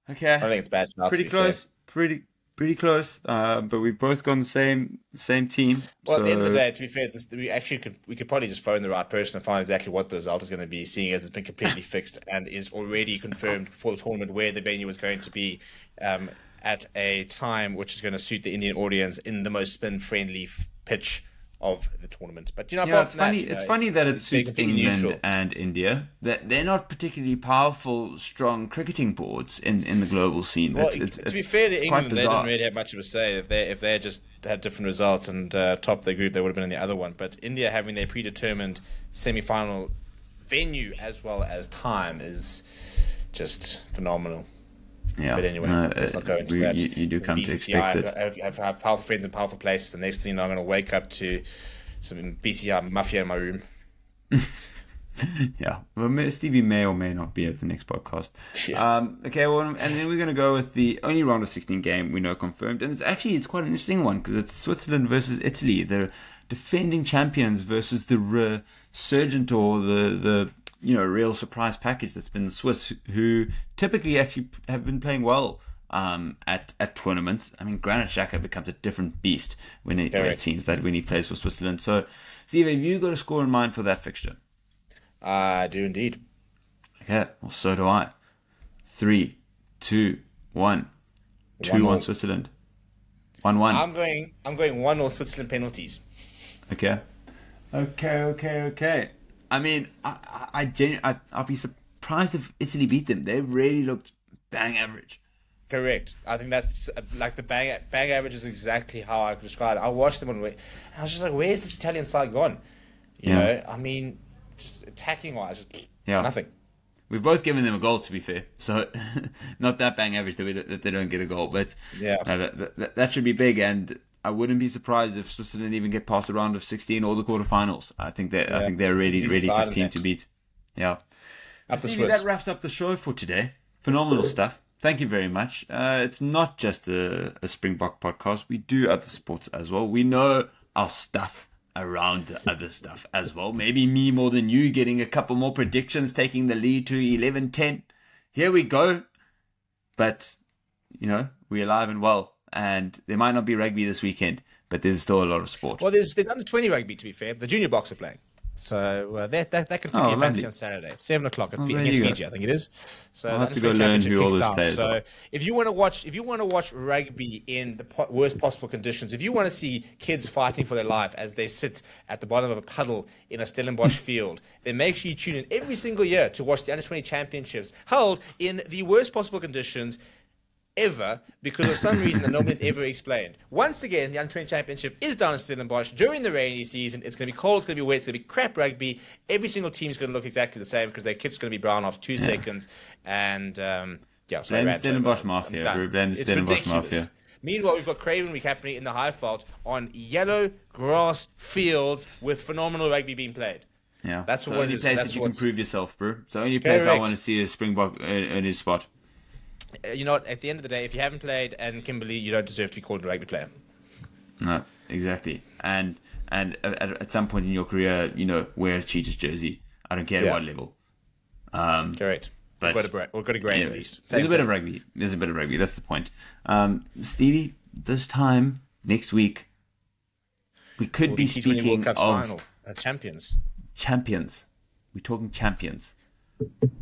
Okay. I think it's bad. Pretty close, pretty pretty close. Uh, but we've both gone the same same team. Well, so, at the end of the day, to be fair, this, we actually could we could probably just phone the right person and find exactly what the result is going to be, seeing as it's been completely *laughs* fixed and is already confirmed for the tournament where the venue is going to be um, at a time which is going to suit the Indian audience in the most spin friendly f- pitch of the tournament. But you know, yeah, it's from that, funny. you know, it's funny that it suits England neutral. and India. That they're not particularly powerful, strong cricketing boards in, in the global scene. Well, It's- it's- to be fair to England, they didn't really have much of a say. If they if they had just had different results and uh, topped their group, they would have been in the other one. But India having their predetermined semi-final venue as well as time is just phenomenal. Yeah, But anyway, no, let's uh, not go into we- that. You, you do come to BCCI expect it. have, have, have, have powerful friends in powerful places. The next thing you know, I'm going to wake up to some BCI mafia in my room. *laughs* Yeah, well, Stevie may or may not be at the next podcast. Um, okay, well, and then we're going to go with the only round of 16 game we know confirmed, and it's actually it's quite an interesting one because it's Switzerland versus Italy, the defending champions versus the resurgent or the the you know a real surprise package that's been the Swiss, who typically actually have been playing well. Um, at, at tournaments, I mean, Granit Xhaka becomes a different beast when it, it seems that when he plays for Switzerland. So, Steve, have you got a score in mind for that fixture? I do indeed. Okay, well, so do I. Three, two, one. Two One on. Switzerland. One one. I'm going. I'm going one or Switzerland penalties. okay. Okay, okay, okay. I mean, I, I, genu- I, I'll be surprised if Italy beat them. They really looked bang average. Correct. I think that's uh, like the bang bang average is exactly how I could describe it. I watched them on, and I was just like, "Where's this Italian side gone?" You Yeah. know, I mean, just attacking wise, Yeah. nothing. We've both given them a goal, to be fair. So, *laughs* not that bang average that, we, that they don't get a goal, but Yeah. no, that, that, that should be big. And I wouldn't be surprised if Switzerland even get past the round of 16 or the quarterfinals. I think they I Yeah. think they're a really, really decided tough team that. to beat. Yeah. Up the Stevie, that wraps up the show for today. Phenomenal stuff. Thank you very much. Uh, it's not just a, a Springbok podcast. We do other sports as well. We know our stuff around the other stuff as well. Maybe me more than you getting a couple more predictions, taking the lead to 11 10. Here we go. But, you know, we're alive and well. And there might not be rugby this weekend, but there's still a lot of sport. Well, there's there's under twenty rugby to be fair. The junior Boks are playing. So uh, that that that can take Oh, your fancy lovely. on Saturday, seven o'clock at Oh, against. Fiji, I think it is. So I'll have to go Under 20 learn who all those players So are. if you want to watch, if you want to watch rugby in the po- worst possible conditions, if you want to see kids fighting for their life as they sit at the bottom of a puddle in a Stellenbosch *laughs* field, then make sure you tune in every single year to watch the Under Twenty Championships held in the worst possible conditions ever because of some reason that nobody's ever explained. Once again, the Under 20 Championship is down in Stellenbosch during the rainy season. It's going to be cold, it's going to be wet, it's going to be crap rugby. Every single team is going to look exactly the same because their kit's going to be brown off two seconds. And um, yeah, so Blame the Stellenbosch Mafia, I'm done. bro. Blame the Stellenbosch. Mafia. Meanwhile, we've got Craven Week happening in the Highveld on yellow grass fields with phenomenal rugby being played. Yeah, That's the what only is. place that you can prove yourself, bro. It's the only place I want to see is Springbok in, in his spot. Uh, You know what? At the end of the day, if you haven't played and Kimberley, you don't deserve to be called a rugby player. No, exactly. And and at, at some point in your career, you know, wear a Cheetahs jersey. I don't care Yeah. what level. Um, Correct. But- we've got a break. We've got a grade at Anyway, least. there's Same a bit of rugby. There's a bit of rugby. That's the point. Um, Stevie, this time next week, we could We'll be T20 World speaking Cup's of final as champions. champions. We're talking champions.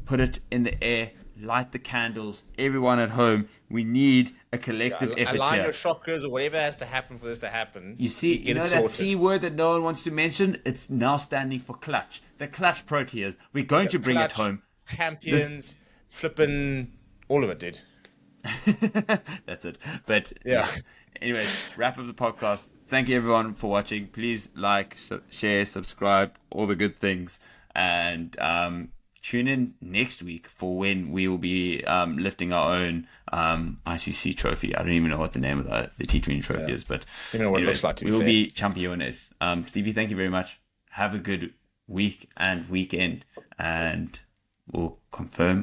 Put it in the air. Light the candles. Everyone at home, we need a collective Al- effort Align here. your shockers or whatever has to happen for this to happen. You see, Get you know that. C word that no one wants to mention? It's now standing for clutch. The clutch proteas. We're going to bring Clutch, it home. Champions, flipping, all of it, dude. *laughs* That's it. But Yeah. Anyways, wrap up the podcast. Thank you everyone for watching. Please like, share, subscribe, all the good things, and um, tune in next week for when we will be um, lifting our own um, ICC trophy. I don't even know what the name of the, the T20 trophy is, but You know what it looks like, we will fair. be championes. Um, Stevie, thank you very much. Have a good week and weekend, and we'll confirm